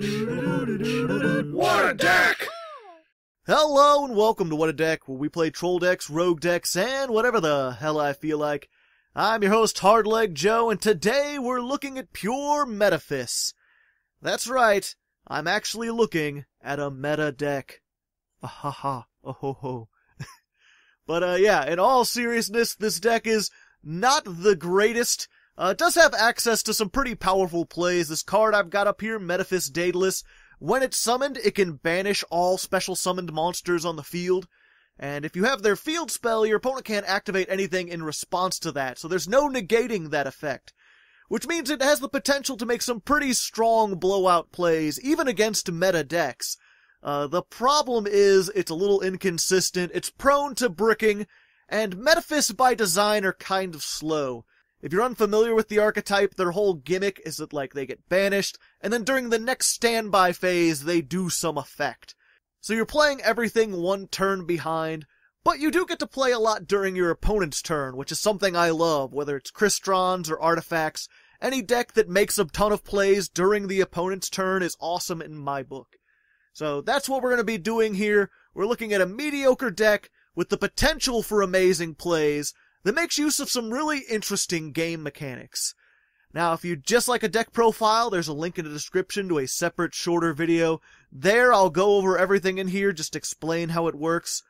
What a deck! Hello and welcome to What a Deck, where we play troll decks, rogue decks, and whatever the hell I feel like. I'm your host, Hardleg Joe, and today we're looking at pure Metaphys. That's right, I'm actually looking at a meta deck. Ah ha ha, oh ho ho. but uh yeah, in all seriousness, this deck is not the greatest. Uh, does have access to some pretty powerful plays. This card I've got up here, Metaphys Daedalus, when it's summoned, it can banish all special summoned monsters on the field. And if you have their field spell, your opponent can't activate anything in response to that, so there's no negating that effect. Which means it has the potential to make some pretty strong blowout plays, even against meta decks. Uh, the problem is, it's a little inconsistent, it's prone to bricking, and Metaphys by design are kind of slow. If you're unfamiliar with the archetype, their whole gimmick is that like they get banished, and then during the next standby phase, they do some effect. So you're playing everything one turn behind, but you do get to play a lot during your opponent's turn, which is something I love, whether it's Crystrons or artifacts. Any deck that makes a ton of plays during the opponent's turn is awesome in my book. So that's what we're going to be doing here. We're looking at a mediocre deck with the potential for amazing plays, that makes use of some really interesting game mechanics. Now, if you just like a deck profile, there's a link in the description to a separate, shorter video. There, I'll go over everything in here, just explain how it works.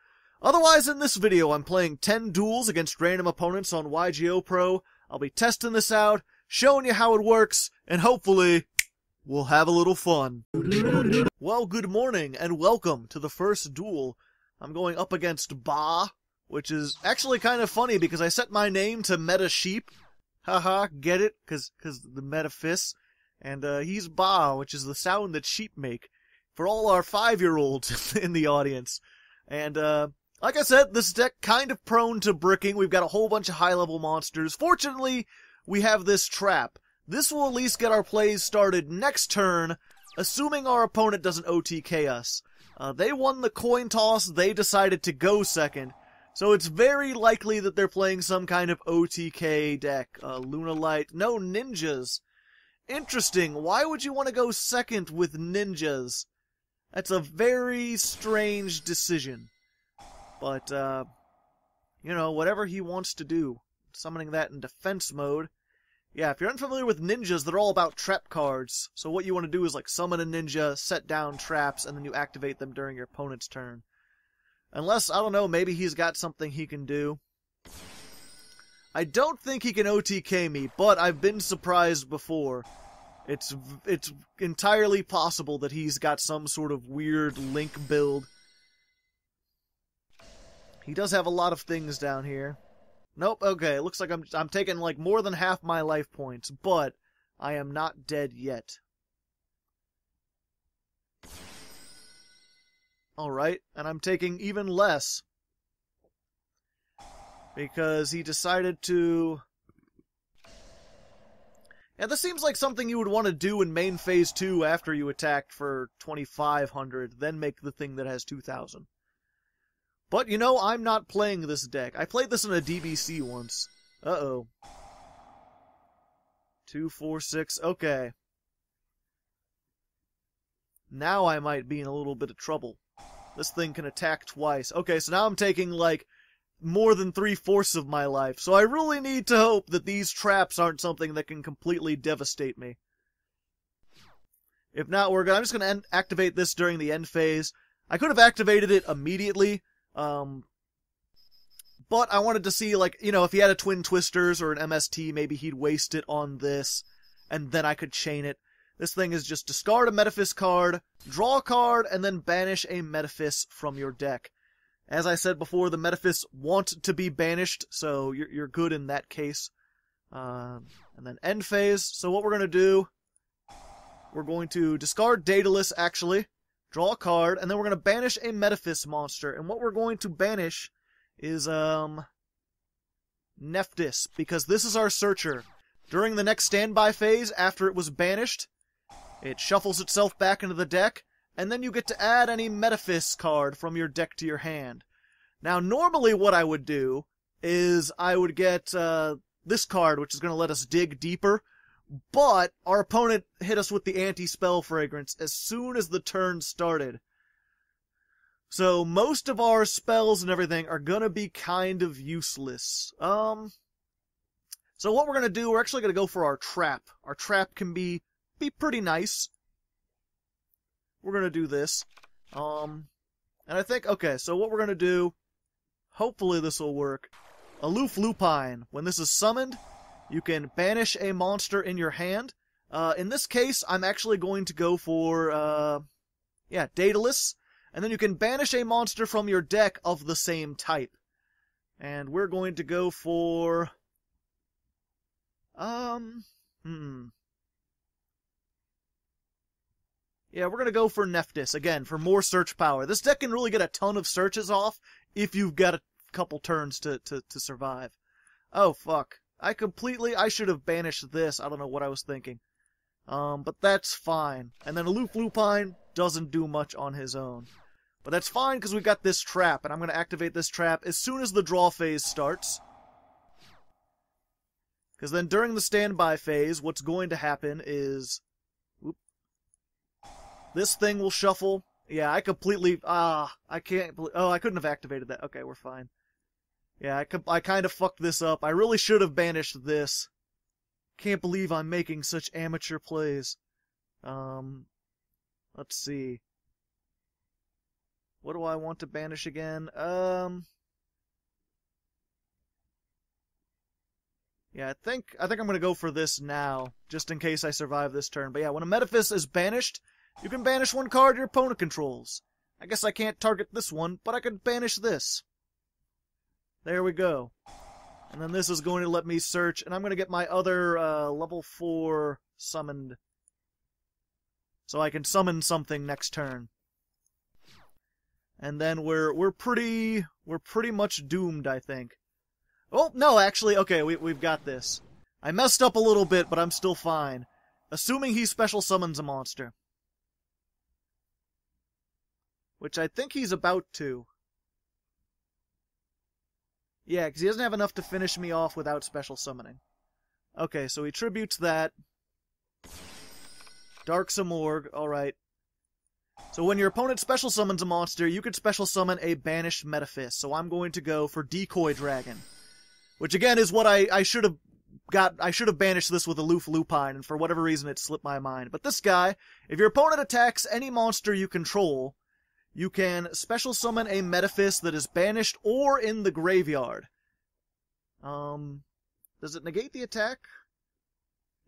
Otherwise, in this video, I'm playing 10 duels against random opponents on YGO Pro. I'll be testing this out, showing you how it works, and hopefully, we'll have a little fun. Well, good morning, and welcome to the first duel. I'm going up against Ba, which is actually kind of funny because I set my name to Meta Sheep. Haha, get it? Cause, cause the Metaphys. And, uh, he's Ba, which is the sound that sheep make. For all our five-year-olds in the audience. And, uh, like I said, this deck kind of prone to bricking. We've got a whole bunch of high-level monsters. Fortunately, we have this trap. This will at least get our plays started next turn, assuming our opponent doesn't OTK us. Uh, they won the coin toss, they decided to go second, so it's very likely that they're playing some kind of OTK deck. Uh, Lunalight. No, ninjas. Interesting. Why would you want to go second with ninjas? That's a very strange decision. But, uh, you know, whatever he wants to do. Summoning that in defense mode. Yeah, if you're unfamiliar with ninjas, they're all about trap cards. So what you want to do is like summon a ninja, set down traps, and then you activate them during your opponent's turn. Unless, I don't know, maybe he's got something he can do. I don't think he can OTK me, but I've been surprised before. It's it's entirely possible that he's got some sort of weird link build. He does have a lot of things down here. Nope, okay, looks like I'm I'm taking like more than half my life points, but I am not dead yet. Alright, and I'm taking even less. Because he decided to... Yeah, this seems like something you would want to do in main phase 2 after you attacked for 2500, then make the thing that has 2000. But, you know, I'm not playing this deck. I played this in a DBC once. Uh-oh. Two, four, six, okay. Now I might be in a little bit of trouble. This thing can attack twice. Okay, so now I'm taking, like, more than three-fourths of my life. So I really need to hope that these traps aren't something that can completely devastate me. If not, we're gonna, I'm just going to activate this during the end phase. I could have activated it immediately, um, but I wanted to see, like, you know, if he had a Twin Twisters or an MST, maybe he'd waste it on this, and then I could chain it. This thing is just discard a Metaphys card, draw a card, and then banish a Metaphys from your deck. As I said before, the Metaphys want to be banished, so you're, you're good in that case. Uh, and then end phase. So what we're going to do, we're going to discard Daedalus, actually, draw a card, and then we're going to banish a Metaphys monster. And what we're going to banish is, um, Nephthys, because this is our searcher. During the next standby phase, after it was banished, it shuffles itself back into the deck, and then you get to add any Metaphys card from your deck to your hand. Now, normally what I would do is I would get uh, this card, which is going to let us dig deeper, but our opponent hit us with the anti-spell fragrance as soon as the turn started. So most of our spells and everything are gonna be kind of useless. Um, so what we're gonna do, we're actually gonna go for our trap. Our trap can be be pretty nice. We're gonna do this. Um, and I think okay. So what we're gonna do, hopefully this will work. Aloof Lupine. When this is summoned, you can banish a monster in your hand. Uh, in this case, I'm actually going to go for, uh, yeah, Daedalus. And then you can banish a monster from your deck of the same type. And we're going to go for, um, hmm. Yeah, we're gonna go for Nephthys, again, for more search power. This deck can really get a ton of searches off if you've got a couple turns to, to, to survive. Oh, fuck. I completely, I should have banished this. I don't know what I was thinking. Um, but that's fine. And then Aloof Lupine doesn't do much on his own. But that's fine because we've got this trap, and I'm going to activate this trap as soon as the draw phase starts. Because then during the standby phase, what's going to happen is... This thing will shuffle. Yeah, I completely... Ah, I can't... Oh, I couldn't have activated that. Okay, we're fine. Yeah, I, I kind of fucked this up. I really should have banished this. Can't believe I'm making such amateur plays. Um, let's see. What do I want to banish again? Um, yeah, I think I think I'm gonna go for this now, just in case I survive this turn. But yeah, when a Metaphys is banished, you can banish one card your opponent controls. I guess I can't target this one, but I could banish this. There we go. And then this is going to let me search, and I'm going to get my other uh, level 4 summoned. So I can summon something next turn. And then we're we're pretty we're pretty much doomed, I think. Oh, no, actually, okay, we we've got this. I messed up a little bit, but I'm still fine. Assuming he special summons a monster. Which I think he's about to. Yeah, because he doesn't have enough to finish me off without special summoning. Okay, so he tributes that. Darksome Org, alright. So when your opponent special summons a monster, you can special summon a banished Metaphys. So I'm going to go for Decoy Dragon. Which again is what I, I should have got I should have banished this with Aloof Lupine, and for whatever reason it slipped my mind. But this guy, if your opponent attacks any monster you control, you can special summon a Metaphys that is banished or in the graveyard. Um, does it negate the attack?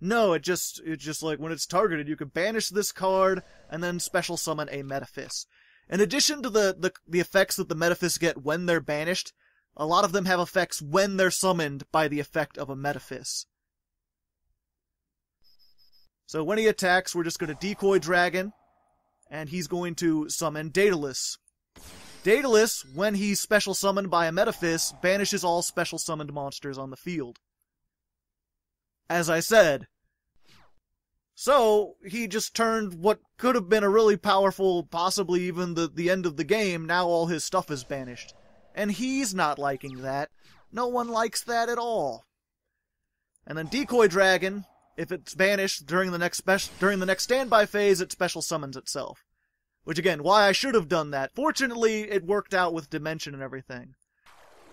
No, it just it's just like when it's targeted, you can banish this card and then special summon a Metaphys. In addition to the, the the effects that the Metaphys get when they're banished, a lot of them have effects when they're summoned by the effect of a Metaphys. So when he attacks, we're just going to decoy Dragon, and he's going to summon Daedalus. Daedalus, when he's special summoned by a Metaphys, banishes all special summoned monsters on the field. As I said. So, he just turned what could have been a really powerful, possibly even the, the end of the game, now all his stuff is banished. And he's not liking that. No one likes that at all. And then Decoy Dragon, if it's banished during the next special during the next standby phase, it special summons itself. Which again, why I should have done that. Fortunately, it worked out with dimension and everything.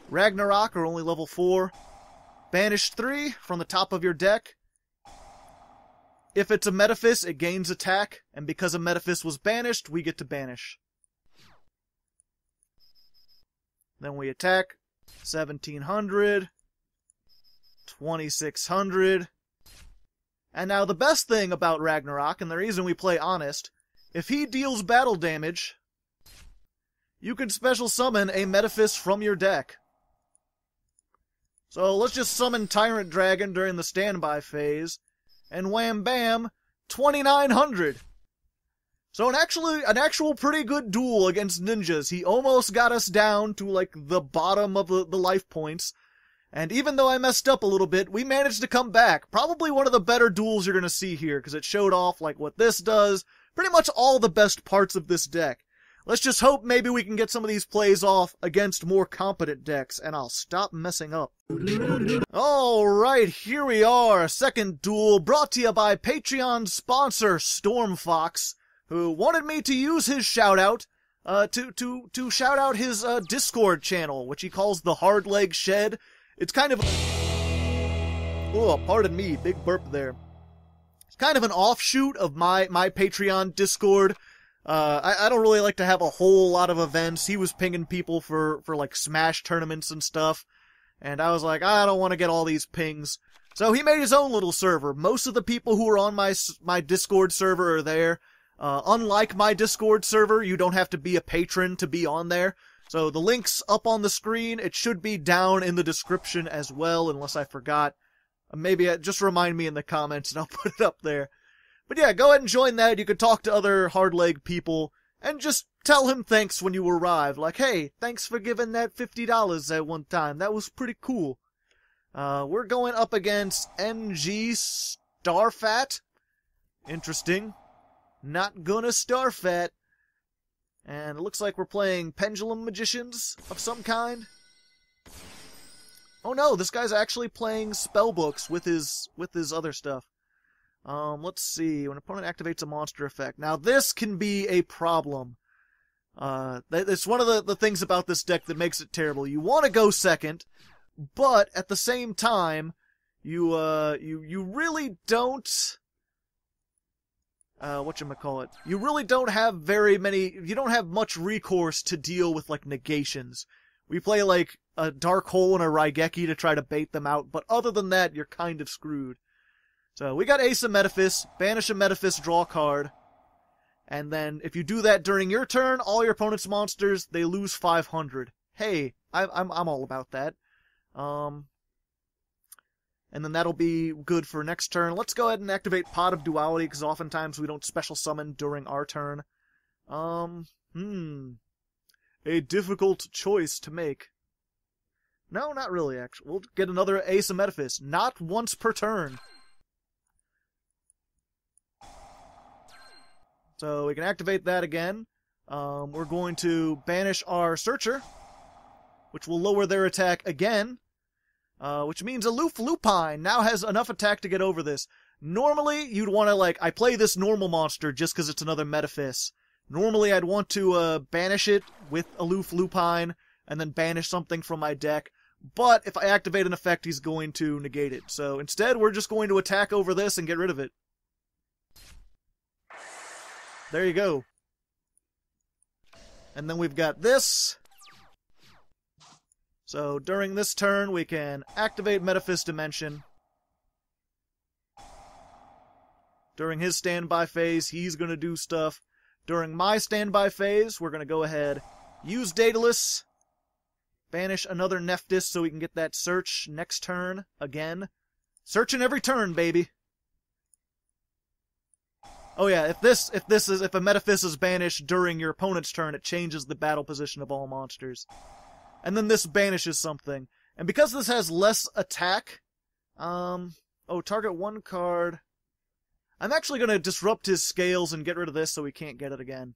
Ragnarok are only level 4. Banish 3 from the top of your deck. If it's a Metaphys, it gains attack, and because a Metaphys was banished, we get to banish. Then we attack 1700, 2600, and now the best thing about Ragnarok, and the reason we play Honest, if he deals battle damage, you can special summon a Metaphys from your deck. So let's just summon Tyrant Dragon during the standby phase, and wham bam, 2900! So an actually an actual pretty good duel against ninjas. He almost got us down to like the bottom of the, the life points, and even though I messed up a little bit, we managed to come back. Probably one of the better duels you're to see here, because it showed off like what this does, pretty much all the best parts of this deck. Let's just hope maybe we can get some of these plays off against more competent decks, and I'll stop messing up. Alright, here we are, second duel brought to you by Patreon sponsor Stormfox, who wanted me to use his shoutout uh, to, to, to shout out his uh, Discord channel, which he calls the Hard Leg Shed. It's kind of... Oh, pardon me, big burp there. Kind of an offshoot of my, my Patreon Discord, uh, I, I don't really like to have a whole lot of events. He was pinging people for, for like Smash tournaments and stuff. And I was like, I don't want to get all these pings. So he made his own little server. Most of the people who are on my, my Discord server are there. Uh, unlike my Discord server, you don't have to be a patron to be on there. So the link's up on the screen. It should be down in the description as well, unless I forgot. Maybe uh, just remind me in the comments and I'll put it up there. But yeah, go ahead and join that. You can talk to other hard leg people and just tell him thanks when you arrive. Like, hey, thanks for giving that $50 at one time. That was pretty cool. Uh, we're going up against NG Starfat. Interesting. Not gonna Starfat. And it looks like we're playing Pendulum Magicians of some kind. Oh no, this guy's actually playing spellbooks with his with his other stuff. Um, let's see. When opponent activates a monster effect. Now, this can be a problem. Uh, it's one of the, the things about this deck that makes it terrible. You want to go second, but at the same time, you, uh, you, you really don't, uh, what call it? you really don't have very many, you don't have much recourse to deal with, like, negations. We play, like, a Dark Hole and a Raigeki to try to bait them out, but other than that, you're kind of screwed. So we got Ace of Metaphys, banish a Metaphys, draw a card. And then if you do that during your turn, all your opponent's monsters, they lose 500. Hey, I, I'm, I'm all about that. Um, and then that'll be good for next turn. Let's go ahead and activate Pot of Duality, because oftentimes we don't special summon during our turn. Um, hmm. A difficult choice to make. No, not really, actually. We'll get another Ace of Metaphys. Not once per turn. So we can activate that again. Um, we're going to banish our Searcher, which will lower their attack again. Uh, which means Aloof Lupine now has enough attack to get over this. Normally, you'd want to, like, I play this normal monster just because it's another Metaphys. Normally, I'd want to uh, banish it with Aloof Lupine and then banish something from my deck. But if I activate an effect, he's going to negate it. So instead, we're just going to attack over this and get rid of it. There you go. And then we've got this. So during this turn, we can activate Metaphys Dimension. During his standby phase, he's going to do stuff. During my standby phase, we're going to go ahead, use Daedalus, banish another Nephthys so we can get that search next turn again. Searching every turn, baby. Oh yeah, if this if this is if a Metaphys is banished during your opponent's turn, it changes the battle position of all monsters. And then this banishes something. And because this has less attack, um oh, target one card. I'm actually gonna disrupt his scales and get rid of this so he can't get it again.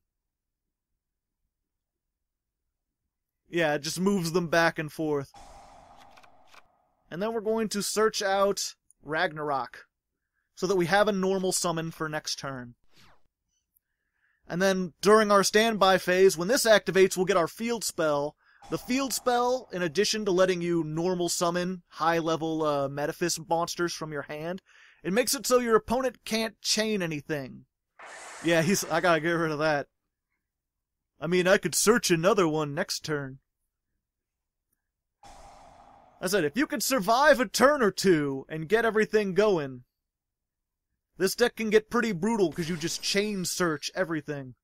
Yeah, it just moves them back and forth. And then we're going to search out Ragnarok so that we have a normal summon for next turn. And then during our standby phase, when this activates, we'll get our field spell. The field spell, in addition to letting you normal summon high level uh, Metaphys monsters from your hand, it makes it so your opponent can't chain anything. Yeah, he's. I gotta get rid of that. I mean, I could search another one next turn. I said, if you can survive a turn or two and get everything going, this deck can get pretty brutal because you just chain search everything.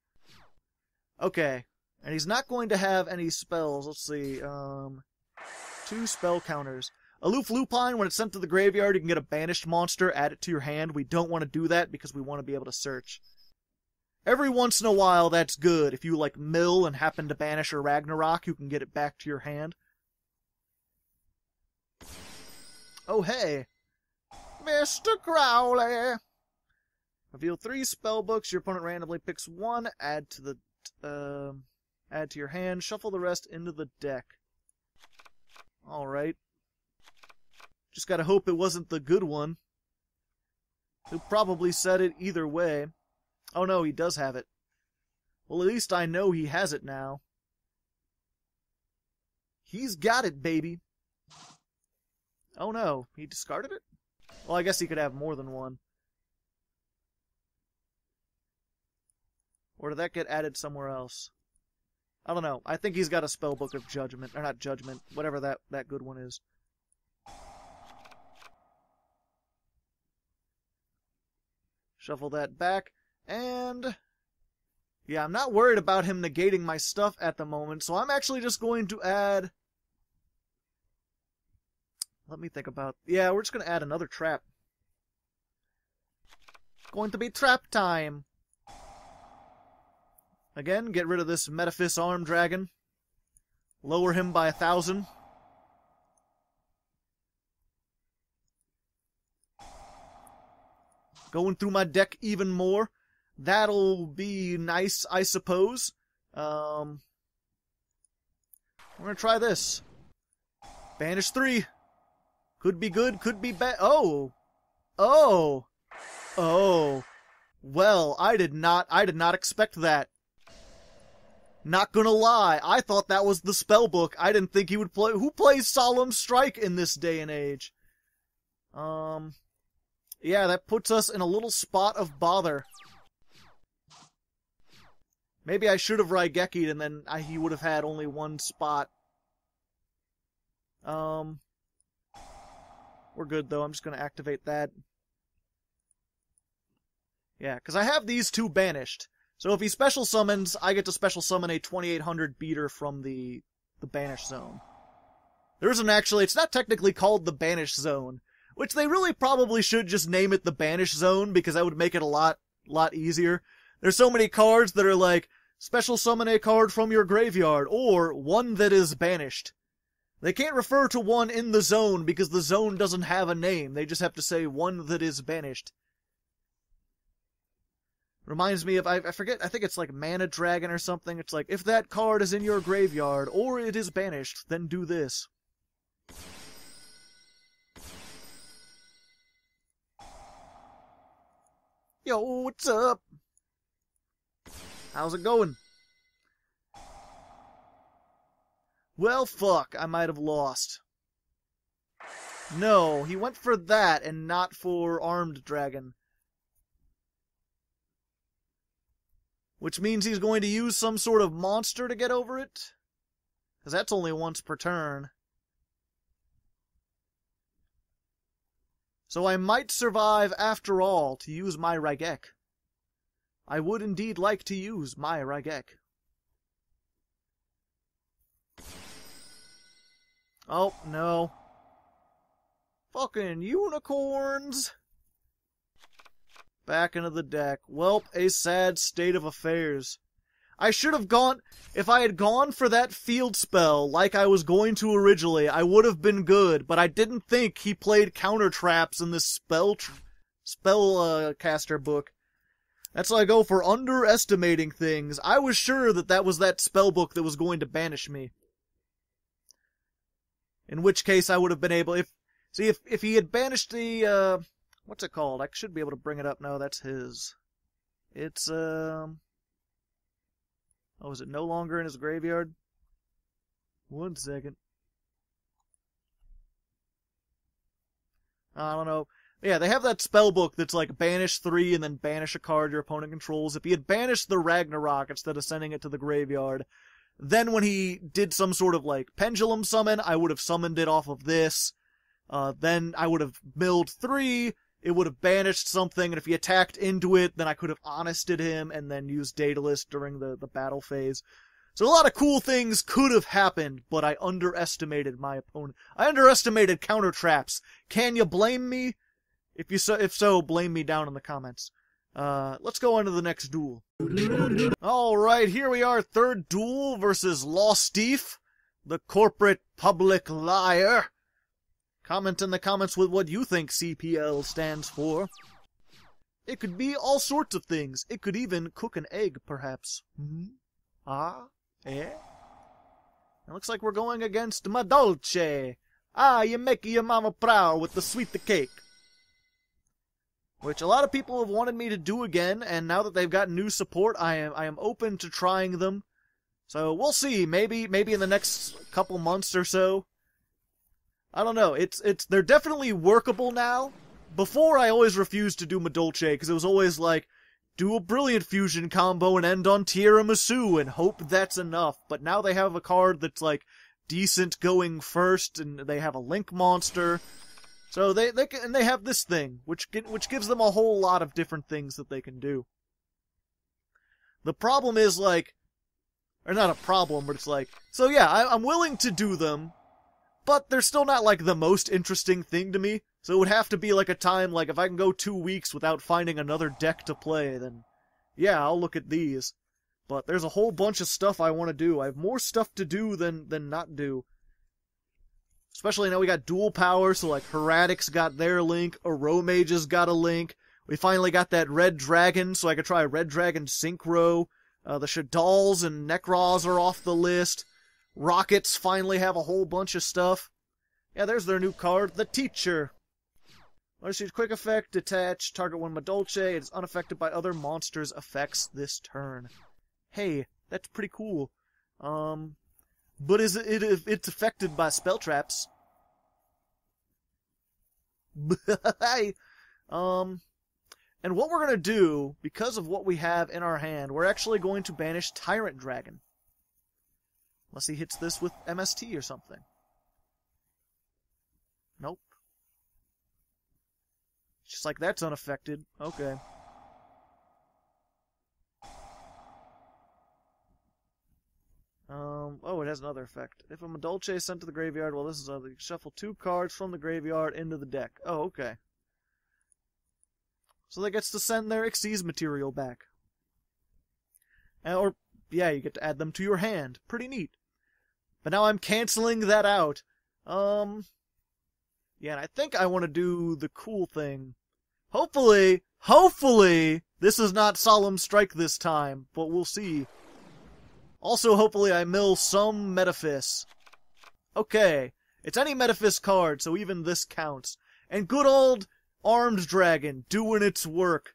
Okay. And he's not going to have any spells. Let's see. Um, two spell counters. Aloof Lupine, when it's sent to the graveyard, you can get a banished monster, add it to your hand. We don't want to do that because we want to be able to search. Every once in a while, that's good. If you, like, mill and happen to banish a Ragnarok, you can get it back to your hand. Oh, hey. Mr. Crowley! Reveal three spell books. Your opponent randomly picks one. Add to the. Uh, Add to your hand. Shuffle the rest into the deck. Alright. Just gotta hope it wasn't the good one. He'll probably said it either way. Oh no, he does have it. Well, at least I know he has it now. He's got it, baby. Oh no, he discarded it? Well, I guess he could have more than one. Or did that get added somewhere else? I don't know. I think he's got a spell book of judgment, or not judgment, whatever that, that good one is. Shuffle that back, and... Yeah, I'm not worried about him negating my stuff at the moment, so I'm actually just going to add... Let me think about... Yeah, we're just going to add another trap. Going to be trap time! Again, get rid of this Metaphys Armed Dragon. Lower him by a thousand. Going through my deck even more. That'll be nice, I suppose. Um, we're gonna try this. Banish three. Could be good, could be bad. Oh! Oh! Oh! Well, I did not, I did not expect that. Not gonna lie, I thought that was the spell book. I didn't think he would play. Who plays Solemn Strike in this day and age? Um, yeah, that puts us in a little spot of bother. Maybe I should have Raigeki'd and then I, he would have had only one spot. Um, we're good though. I'm just gonna activate that. Yeah, because I have these two banished. So if he special summons, I get to special summon a 2800 beater from the the banish zone. There isn't actually, it's not technically called the banish zone, which they really probably should just name it the banish zone because that would make it a lot lot easier. There's so many cards that are like special summon a card from your graveyard or one that is banished. They can't refer to one in the zone because the zone doesn't have a name. They just have to say one that is banished. Reminds me of, I, I forget, I think it's like Mana Dragon or something. It's like, if that card is in your graveyard or it is banished, then do this. Yo, what's up? How's it going? Well, fuck, I might have lost. No, he went for that and not for Armed Dragon. Which means he's going to use some sort of monster to get over it? Because that's only once per turn. So I might survive after all to use my Raigeki. I would indeed like to use my Raigeki. Oh, no. Fucking unicorns! Back into the deck. Welp, a sad state of affairs. I should have gone. If I had gone for that field spell like I was going to originally, I would have been good. But I didn't think he played counter traps in this spell spell uh, caster book. That's I go for underestimating things. I was sure that that was that spell book that was going to banish me. In which case, I would have been able. If see if if he had banished the uh, What's it called? I should be able to bring it up. No, that's his. It's, um... Oh, is it no longer in his graveyard? One second. I don't know. Yeah, they have that spell book that's like banish three and then banish a card your opponent controls. If he had banished the Ragnarok instead of sending it to the graveyard, then when he did some sort of like pendulum summon, I would have summoned it off of this. Uh, then I would have milled three, it would have banished something, and if he attacked into it, then I could have honested him and then used Daedalus during the, the battle phase. So a lot of cool things could have happened, but I underestimated my opponent. I underestimated counter traps. Can you blame me? If you so, if so, blame me down in the comments. Uh, let's go on to the next duel. Alright, here we are, third duel versus Lostif, the corporate public liar. Comment in the comments with what you think CPL stands for. It could be all sorts of things. It could even cook an egg, perhaps. Hmm? Ah? Eh? It looks like we're going against Madolche. Ah, you make your mama proud with the sweet the cake. Which a lot of people have wanted me to do again, and now that they've got new support, I am I am open to trying them. So we'll see. Maybe maybe in the next couple months or so. I don't know. It's it's they're definitely workable now. Before I always refused to do Madolche because it was always like do a brilliant fusion combo and end on tiramisu and hope that's enough. But now they have a card that's like decent going first, and they have a link monster. So they they can, and they have this thing, which which gives them a whole lot of different things that they can do. The problem is like, or not a problem, but it's like, so yeah, I, I'm willing to do them, but they're still not like the most interesting thing to me. So it would have to be like a time like if I can go two weeks without finding another deck to play, then yeah, I'll look at these. But there's a whole bunch of stuff I want to do. I have more stuff to do than than not do. Especially now we got dual power, so like Heretics got their link, Aromages got a link. We finally got that Red Dragon, so I could try Red Dragon Synchro. Uh, the Shaddolls and Nekroz are off the list. Rockets finally have a whole bunch of stuff. Yeah, there's their new card, the Teacher. Receives quick effect, detach, target one Madolche. It is unaffected by other monsters' effects this turn. Hey, that's pretty cool. Um, but is it, it it's affected by spell traps? um, and what we're gonna do because of what we have in our hand, we're actually going to banish Tyrant Dragon. Unless he hits this with MST or something. Nope. Just like that's unaffected. Okay. Um, oh, it has another effect. If a Madolche is sent to the graveyard, well, this is a shuffle two cards from the graveyard into the deck. Oh, okay. So that gets to send their Xyz material back. or, yeah, you get to add them to your hand. Pretty neat. But now I'm canceling that out. Um, yeah, and I think I want to do the cool thing. Hopefully, hopefully, this is not Solemn Strike this time, but we'll see. Also, hopefully I mill some Metaphys. Okay, it's any Metaphys card, so even this counts. And good old Armed Dragon doing its work.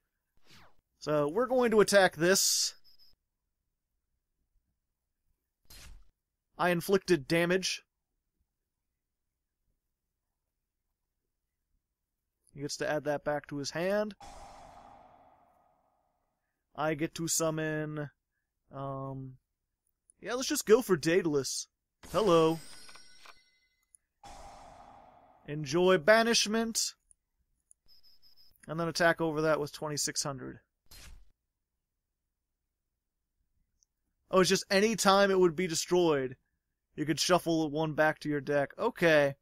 So, we're going to attack this. I inflicted damage. He gets to add that back to his hand. I get to summon, um, yeah, let's just go for Daedalus. Hello. Enjoy Banishment. And then attack over that with 2600. Oh, it's just any time it would be destroyed, you could shuffle one back to your deck. Okay.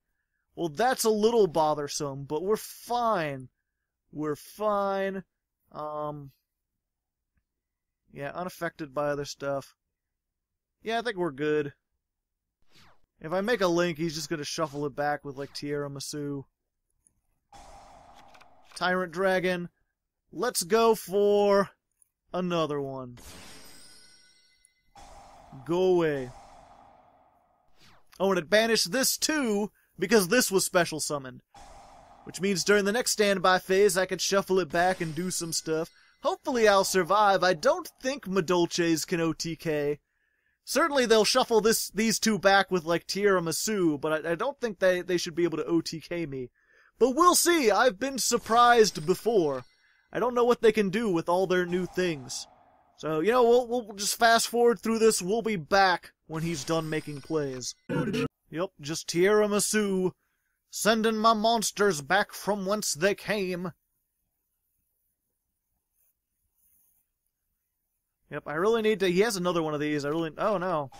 Well, that's a little bothersome, but we're fine. We're fine. Um, yeah, unaffected by other stuff. Yeah, I think we're good. If I make a link, he's just gonna shuffle it back with, like, Tiramisu. Tyrant Dragon. Let's go for another one. Go away. Oh, and it banished this too, because this was special summoned. Which means during the next standby phase, I could shuffle it back and do some stuff. Hopefully I'll survive. I don't think Madolches can OTK. Certainly they'll shuffle this these two back with like tiramisu, but I, I don't think they, they should be able to OTK me. But we'll see. I've been surprised before. I don't know what they can do with all their new things. So, you know, we'll, we'll just fast forward through this. We'll be back when he's done making plays. Yep, just tiramisu. Sending my monsters back from whence they came. Yep, I really need to... He has another one of these. I really... Oh, no.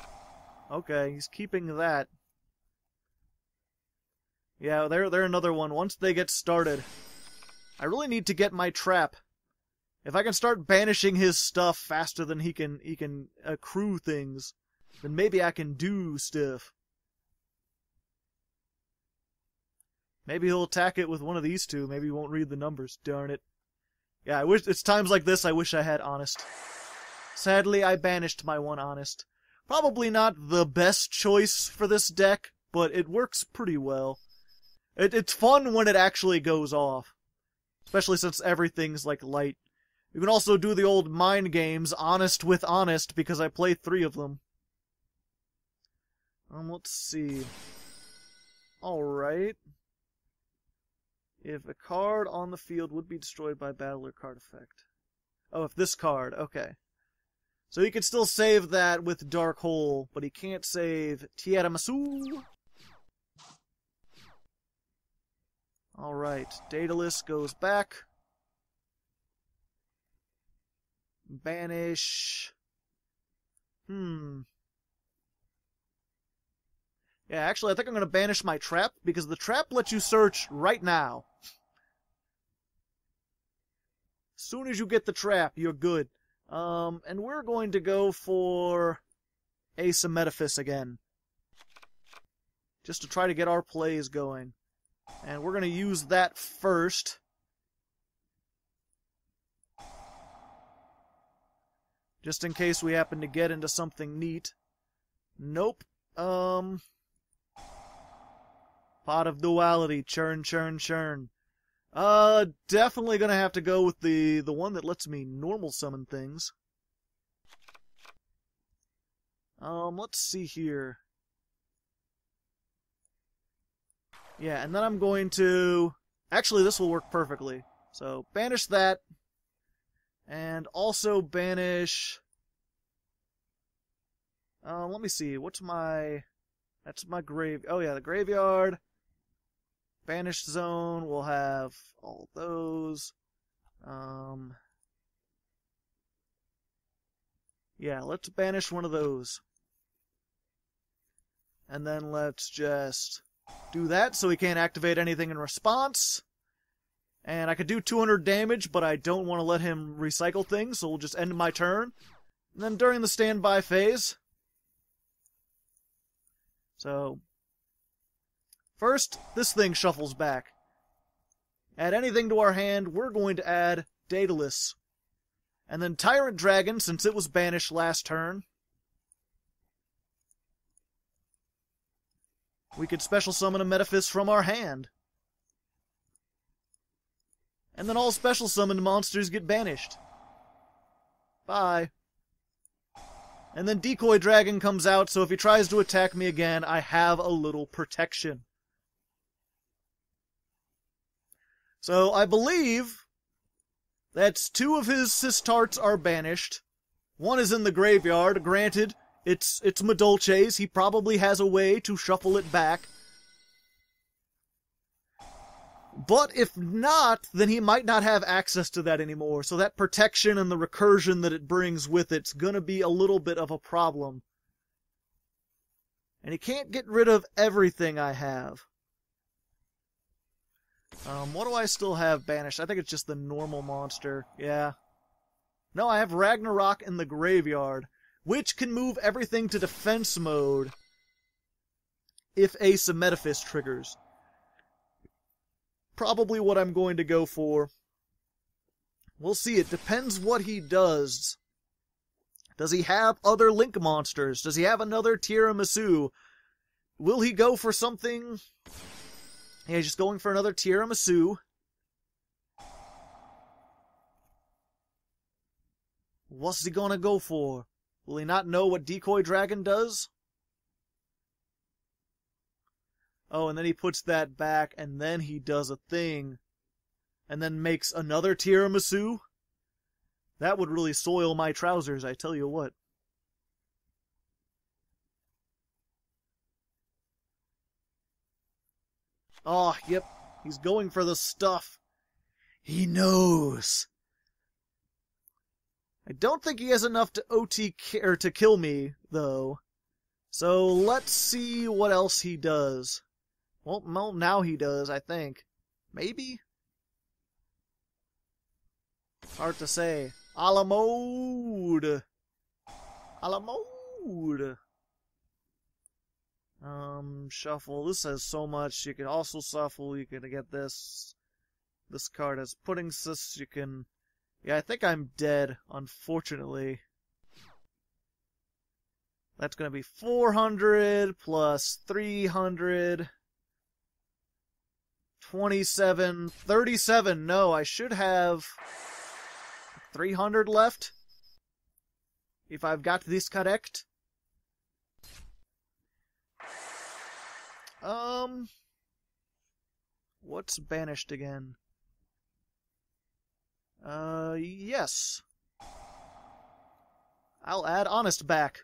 Okay, he's keeping that. Yeah, they're, they're another one. Once they get started, I really need to get my trap. If I can start banishing his stuff faster than he can he can accrue things, then maybe I can do stuff. Maybe he'll attack it with one of these two. Maybe he won't read the numbers. Darn it. Yeah, I wish it's times like this I wish I had honest. Sadly, I banished my one honest. Probably not the best choice for this deck, but it works pretty well. It, it's fun when it actually goes off. Especially since everything's like light. You can also do the old mind games, honest with honest, because I play three of them. Um, let's see. Alright. If a card on the field would be destroyed by battle or card effect. Oh, if this card, okay. So he could still save that with Dark Hole, but he can't save Tiramisu. Alright, Daedalus goes back. Banish. Hmm. Yeah, actually, I think I'm going to banish my trap, because the trap lets you search right now. As soon as you get the trap, you're good. Um, and we're going to go for Ace of Metaphys again. Just to try to get our plays going. And we're going to use that first. Just in case we happen to get into something neat. Nope. Um... Pot of Duality, churn, churn, churn. Uh, definitely gonna have to go with the, the one that lets me normal summon things. Um, let's see here. Yeah, and then I'm going to... Actually, this will work perfectly. So, banish that. And also banish... Uh, let me see. What's my... That's my grave... Oh, yeah, the graveyard. Banished zone we'll have all those. Um, yeah, let's banish one of those. And then let's just do that so he can't activate anything in response. And I could do 200 damage, but I don't want to let him recycle things, so we'll just end my turn. And then during the standby phase... So, First, this thing shuffles back. Add anything to our hand, we're going to add Daedalus. And then Tyrant Dragon, since it was banished last turn. We could special summon a Metaphys from our hand. And then all special summoned monsters get banished. Bye. And then Decoy Dragon comes out, so if he tries to attack me again, I have a little protection. So I believe that two of his Sistarts are banished. One is in the graveyard. Granted, it's it's Madolche's. He probably has a way to shuffle it back. But if not, then he might not have access to that anymore. So that protection and the recursion that it brings with it's gonna be a little bit of a problem. And he can't get rid of everything I have. Um, what do I still have banished? I think it's just the normal monster. Yeah. No, I have Ragnarok in the graveyard, which can move everything to defense mode if Ace of Metaphys triggers. Probably what I'm going to go for. We'll see. It depends what he does. Does he have other Link monsters? Does he have another Tiramisu? Will he go for something yeah, he's just going for another tiramisu. What's he gonna go for? Will he not know what Decoy Dragon does? Oh, and then he puts that back, and then he does a thing. And then makes another tiramisu? That would really soil my trousers, I tell you what. Oh, yep. He's going for the stuff. He knows. I don't think he has enough to OT or to kill me, though. So let's see what else he does. Well, well, now he does, I think. Maybe? Hard to say. A la mode! A la mode! Um, shuffle. This has so much. You can also shuffle. You can get this. This card has Puddingcess. You can. Yeah, I think I'm dead, unfortunately. That's going to be 400 plus 300. 27, 37. No, I should have 300 left. If I've got this correct. Um, what's banished again? Uh, yes. I'll add honest back.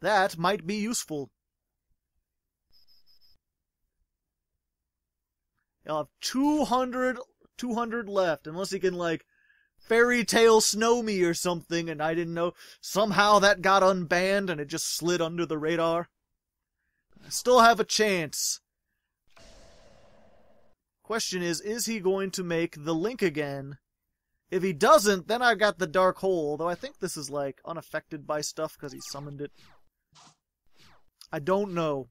That might be useful. I'll have 200, 200 left, unless he can, like, fairy tail snow me or something, and I didn't know. Somehow that got unbanned and it just slid under the radar. Still have a chance. Question is, is he going to make the link again? If he doesn't, then I've got the Dark Hole, though I think this is, like, unaffected by stuff because he summoned it. I don't know.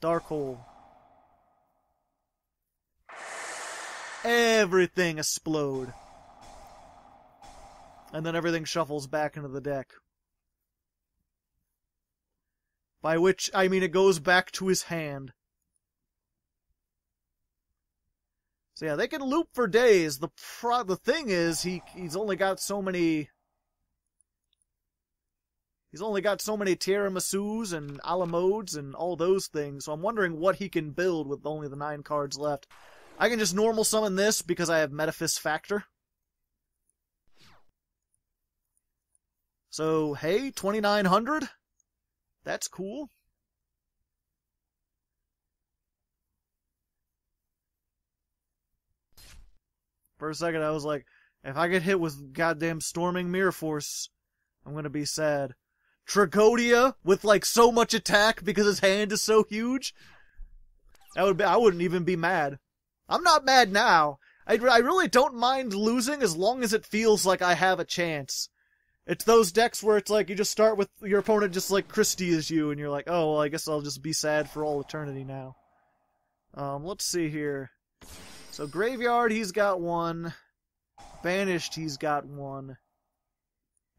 Dark Hole. Everything explode. And then everything shuffles back into the deck. By which, I mean it goes back to his hand. So yeah, they can loop for days. The pro- the thing is, he he's only got so many. He's only got so many tiramisus and alamodes and all those things. So I'm wondering what he can build with only the nine cards left. I can just normal summon this because I have Metaphys Factor. So, hey, 2900? That's cool. For a second, I was like, if I get hit with goddamn Storming Mirror Force, I'm gonna be sad. Tragoedia with like so much attack because his hand is so huge. That would be, I wouldn't even be mad. I'm not mad now. I, I really don't mind losing as long as it feels like I have a chance. It's those decks where it's like you just start with your opponent just like Christie is you, and you're like, oh, well, I guess I'll just be sad for all eternity now. Um, let's see here. So Graveyard, he's got one. Banished, he's got one.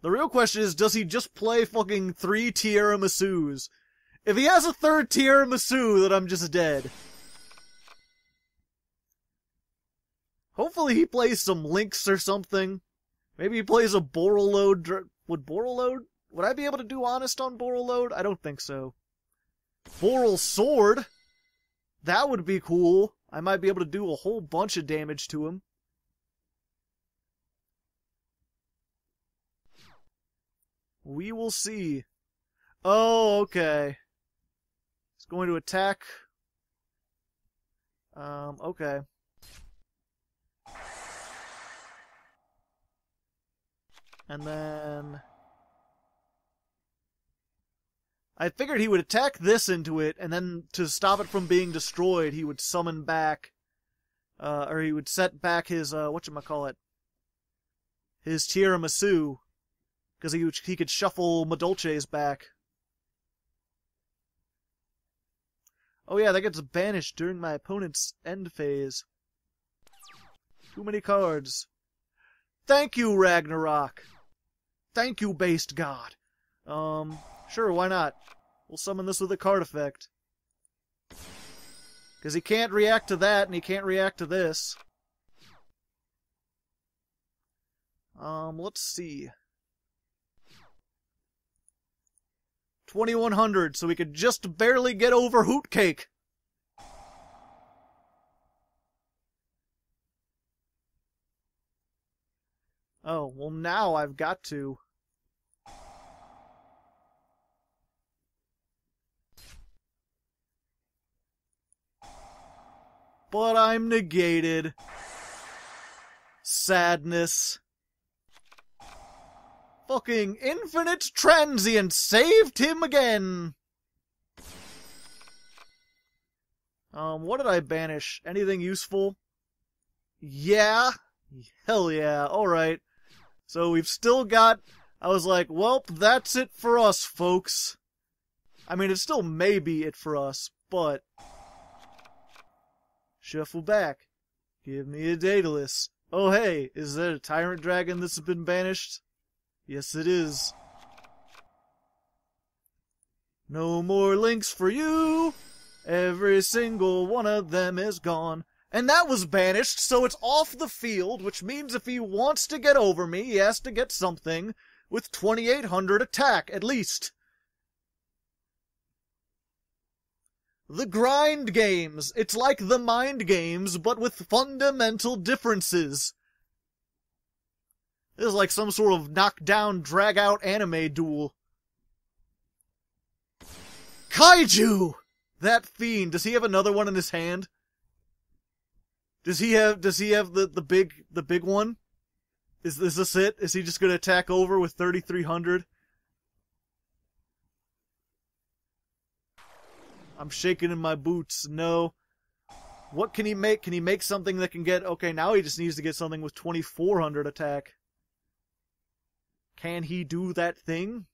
The real question is, does he just play fucking three Tiramisus? If he has a third Tiramisu, then I'm just dead. Hopefully he plays some links or something. Maybe he plays a Borreload. Dr- would Borreload? Would I be able to do Honest on Borreload? I don't think so. Borrelsword? That would be cool. I might be able to do a whole bunch of damage to him. We will see. Oh, okay. He's going to attack. Um, okay. And then... I figured he would attack this into it, and then to stop it from being destroyed, he would summon back, uh, or he would set back his, uh, whatchamacallit, his tiramisu, because he, he could shuffle Madolche's back. Oh yeah, that gets banished during my opponent's end phase. Too many cards. Thank you, Ragnarok! Thank you, based god! Um, Sure, why not? We'll summon this with a card effect. Because he can't react to that, and he can't react to this. Um, let's see. 2100, so we could just barely get over Hootcake. Oh, well now I've got to. but I'm negated. Sadness. Fucking infinite transient saved him again. Um, what did I banish? Anything useful? Yeah. Hell yeah. Alright. So we've still got. I was like, well, that's it for us, folks. I mean, it still may be it for us, but Shuffle back. Give me a Daedalus. Oh hey, is that a Tyrant Dragon that's been banished? Yes, it is. No more links for you. Every single one of them is gone. And that was banished, so it's off the field, which means if he wants to get over me, he has to get something with 2800 attack, at least. The grind games. It's like the mind games, but with fundamental differences. This is like some sort of knockdown, drag out anime duel. Kaiju! That fiend, does he have another one in his hand? Does he have does he have the, the big the big one? Is is this it? Is he just gonna attack over with thirty three hundred? I'm shaking in my boots. No. What can he make? Can he make something that can get okay, now he just needs to get something with twenty four hundred attack. Can he do that thing?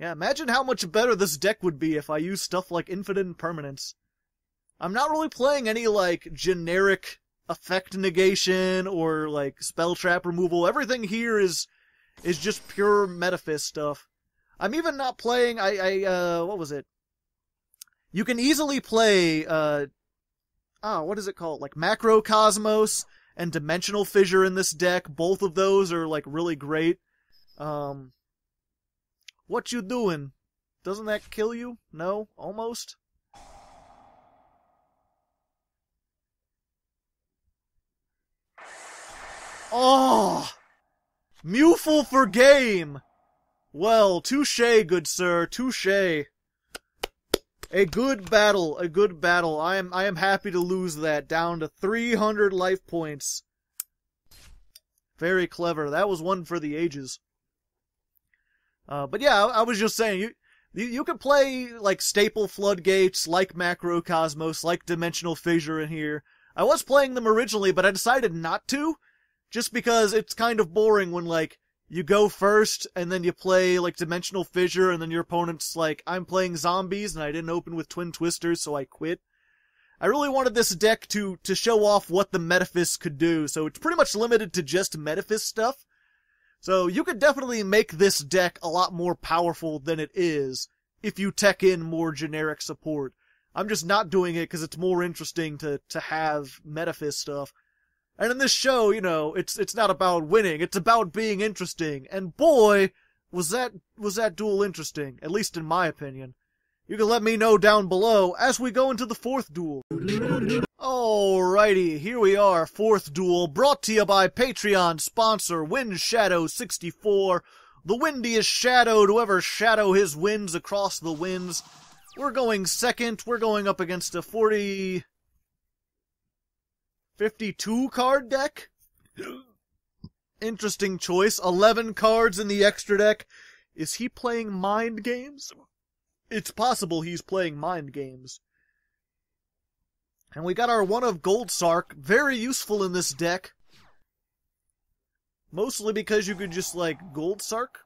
Yeah, imagine how much better this deck would be if I used stuff like Infinite Impermanence. I'm not really playing any, like, generic effect negation or, like, spell trap removal. Everything here is, is just pure Metaphys stuff. I'm even not playing, I, I, uh, what was it? You can easily play, uh, oh, what is it called? Like Macrocosmos and Dimensional Fissure in this deck. Both of those are, like, really great. Um, what you doing? Doesn't that kill you? No? Almost? Oh! Mewfeuille for game! Well, touche, good sir, touche. A good battle, a good battle. I am I am happy to lose that down to 300 life points. Very clever. That was one for the ages. Uh, but yeah, I, I, was just saying, you, you, you could play like staple floodgates, like macrocosmos, like dimensional fissure in here. I was playing them originally, but I decided not to, just because it's kind of boring when like you go first and then you play like dimensional fissure and then your opponent's like, I'm playing zombies and I didn't open with twin twisters, so I quit. I really wanted this deck to to show off what the Metaphys could do, so it's pretty much limited to just Metaphys stuff. So you could definitely make this deck a lot more powerful than it is if you tech in more generic support. I'm just not doing it because it's more interesting to, to have Metaphys stuff. And in this show, you know, it's it's not about winning, it's about being interesting. And boy, was that was that duel interesting, at least in my opinion. You can let me know down below as we go into the fourth duel. Alrighty, here we are, fourth duel, brought to you by Patreon sponsor Wind Shadow 64, the windiest shadow to ever shadow his winds across the winds. We're going second, we're going up against a 40... 52 card deck? Interesting choice, 11 cards in the extra deck. Is he playing mind games? It's possible he's playing mind games. And we got our one of Gold Sark, very useful in this deck. Mostly because you could just, like, Gold Sark,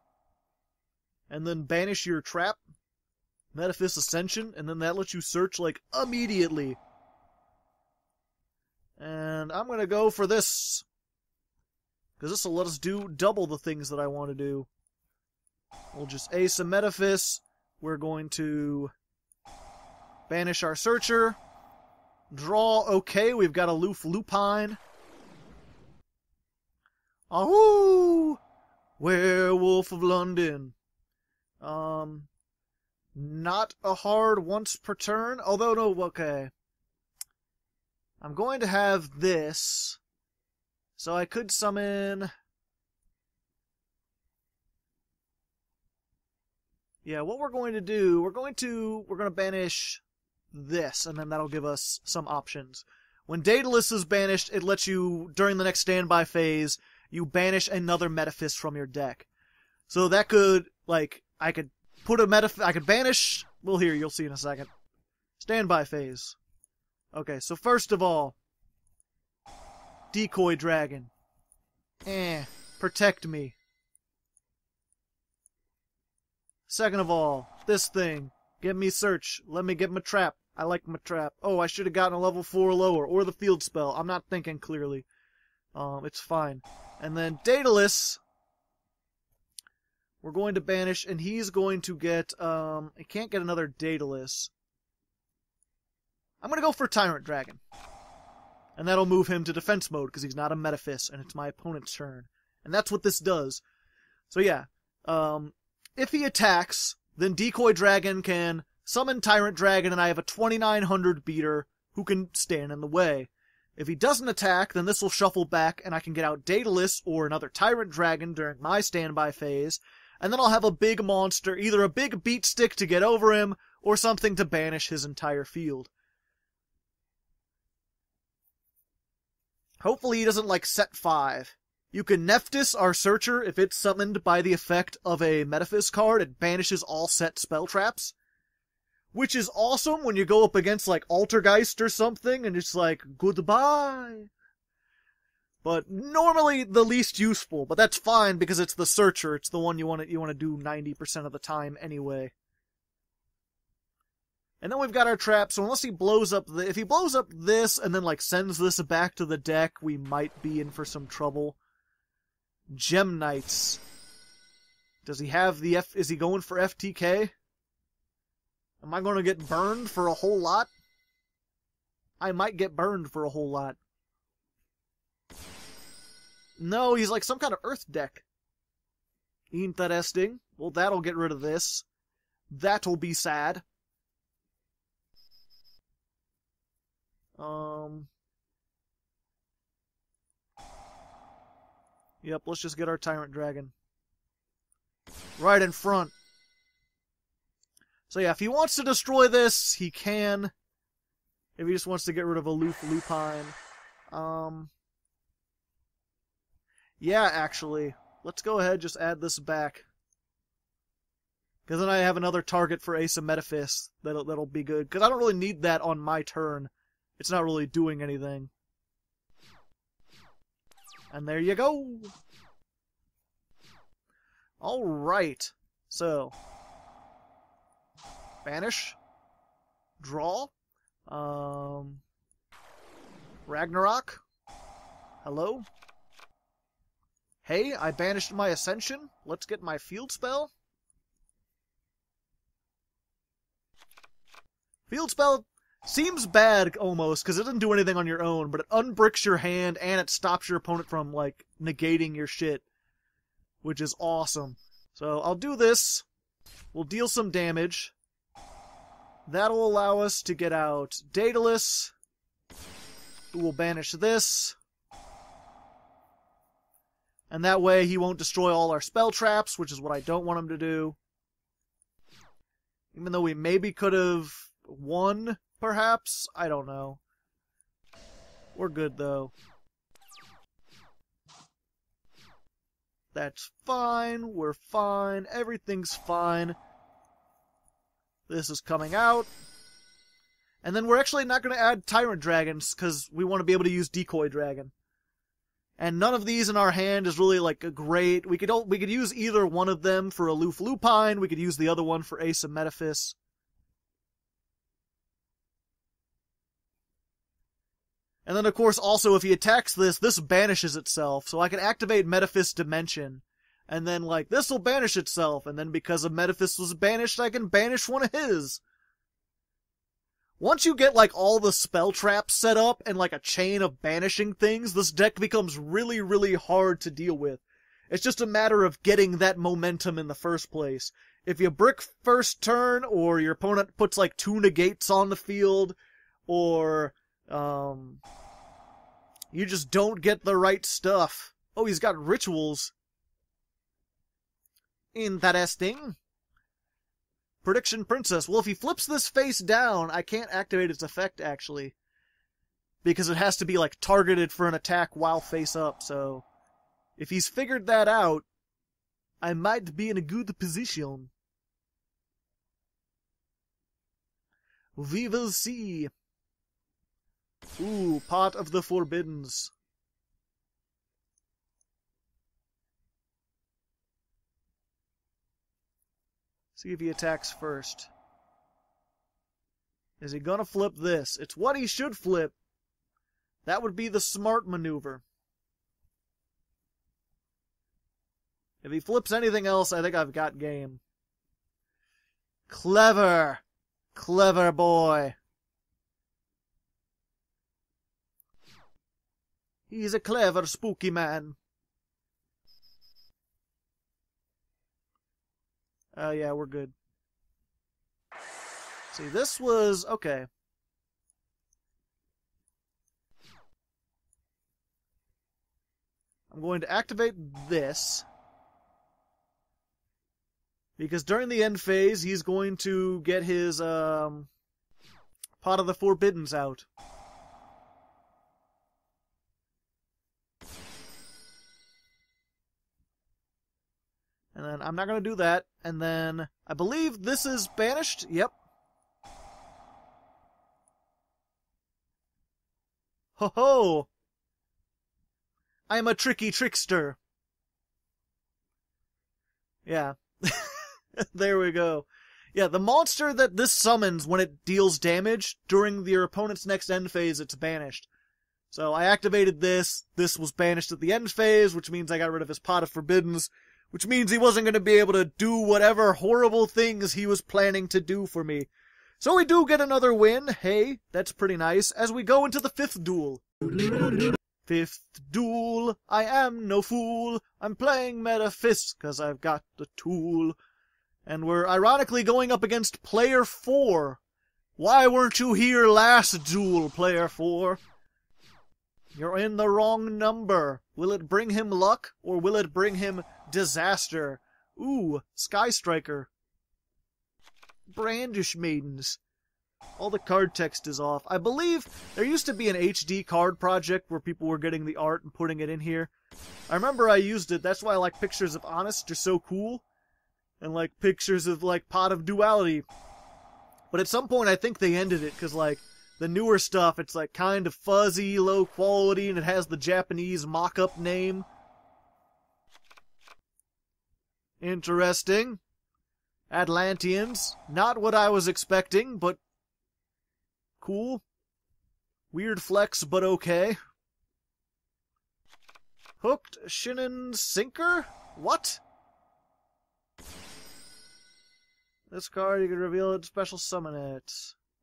and then banish your trap, Metaphys Ascension, and then that lets you search, like, immediately. And I'm gonna go for this. Because this will let us do double the things that I want to do. We'll just ace a Metaphys, we're going to banish our searcher. Draw okay. We've got a Loof Lupine. Ahoo! Werewolf of London. Um, not a hard once per turn. Although, no, okay. I'm going to have this. So I could summon... Yeah, what we're going to do, we're going to we're going to banish this, and then that'll give us some options. When Daedalus is banished, it lets you during the next standby phase, you banish another Metaphys from your deck. So that could like I could put a Metaphys, I could banish. Well, here you'll see in a second. Standby phase. Okay, so first of all, decoy dragon. Eh, protect me. Second of all, this thing. Get me search. Let me get my trap. I like my trap. Oh, I should have gotten a level 4 or lower, or the field spell. I'm not thinking clearly. Um, it's fine. And then Daedalus, we're going to banish, and he's going to get, um, he can't get another Daedalus. I'm gonna go for Tyrant Dragon. And that'll move him to defense mode, because he's not a Metaphys, and it's my opponent's turn. And that's what this does. So yeah, um, if he attacks, then Decoy Dragon can summon Tyrant Dragon, and I have a 2900 beater who can stand in the way. If he doesn't attack, then this will shuffle back, and I can get out Daedalus or another Tyrant Dragon during my standby phase, and then I'll have a big monster, either a big beat stick to get over him, or something to banish his entire field. Hopefully he doesn't like set 5. You can Nephthys our searcher if it's summoned by the effect of a Metaphys card, it banishes all set spell traps. Which is awesome when you go up against like Altergeist or something and it's like, goodbye. But normally the least useful, but that's fine because it's the searcher. It's the one you want to, you want to do 90% of the time anyway. And then we've got our trap, so unless he blows up the, if he blows up this and then like sends this back to the deck, we might be in for some trouble. Gem Knights. Does he have the F, is he going for FTK? Am I going to get burned for a whole lot? I might get burned for a whole lot. No, he's like some kind of Earth deck. Interesting. Well, that'll get rid of this. That'll be sad. Um. Yep, let's just get our Tyrant Dragon. Right in front. So yeah, if he wants to destroy this, he can. If he just wants to get rid of a Aloof Lupine. Um. Yeah, actually. Let's go ahead just add this back. Because then I have another target for of Metaphys that'll, that'll be good. Because I don't really need that on my turn. It's not really doing anything. And there you go! Alright. So. Banish. Draw. Um. Ragnarok. Hello? Hey, I banished my Ascension. Let's get my field spell. Field spell seems bad almost because it doesn't do anything on your own, but it unbricks your hand and it stops your opponent from like negating your shit, which is awesome. So I'll do this. We'll deal some damage. That'll allow us to get out Daedalus, will banish this. And that way he won't destroy all our spell traps, which is what I don't want him to do. Even though we maybe could have won, perhaps? I don't know. We're good, though. That's fine. We're fine. Everything's fine. This is coming out. And then we're actually not going to add Tyrant Dragons, because we want to be able to use Decoy Dragon and none of these in our hand is really like a great. We could we could use either one of them for Aloof Lupine. We could use the other one for Ace of Metaphys. And then, of course, also if he attacks this, this banishes itself. So I can activate Metaphys Dimension. And then, like, this will banish itself. And then because of Metaphys was banished, I can banish one of his. Once you get like all the spell traps set up and like a chain of banishing things, this deck becomes really, really hard to deal with. It's just a matter of getting that momentum in the first place. If you brick first turn, or your opponent puts like two negates on the field, or, um, you just don't get the right stuff. Oh, he's got rituals. Interesting. Prediction Princess. Well, if he flips this face down, I can't activate its effect, actually. Because it has to be, like, targeted for an attack while face up, so... If he's figured that out, I might be in a good position. We will see. Ooh, Pot of the Forbiddens. See if he attacks first. Is he gonna flip this? It's what he should flip. That would be the smart maneuver. If he flips anything else, I think I've got game. Clever! Clever boy! He's a clever, spooky man. Oh, uh, yeah, we're good. See, this was... Okay. I'm going to activate this. Because during the end phase, he's going to get his um, Pot of the Forbiddens out. And then I'm not going to do that. And then I believe this is banished. Yep. Ho ho! I am a tricky trickster. Yeah. there we go. Yeah, the monster that this summons when it deals damage during your opponent's next end phase, it's banished. So I activated this. This was banished at the end phase, which means I got rid of his pot of forbiddens, which means he wasn't going to be able to do whatever horrible things he was planning to do for me. So we do get another win. Hey, that's pretty nice. As we go into the fifth duel. Fifth duel, I am no fool. I'm playing Metaphys, cause I've got the tool. And we're ironically going up against player four. Why weren't you here last duel, player four? You're in the wrong number. Will it bring him luck, or will it bring him disaster? Ooh, Sky Striker. Brandish Maidens. All the card text is off. I believe there used to be an HD card project where people were getting the art and putting it in here. I remember I used it. That's why I like pictures of Honest. They're so cool and like pictures of like Pot of Duality. But at some point, I think they ended it because like the newer stuff, it's like kind of fuzzy, low quality, and it has the Japanese mock-up name. Interesting. Atlanteans. Not what I was expecting, but cool. Weird flex, but okay. Hooked Shinin Sinker? What? This card, you can reveal it, special summon it.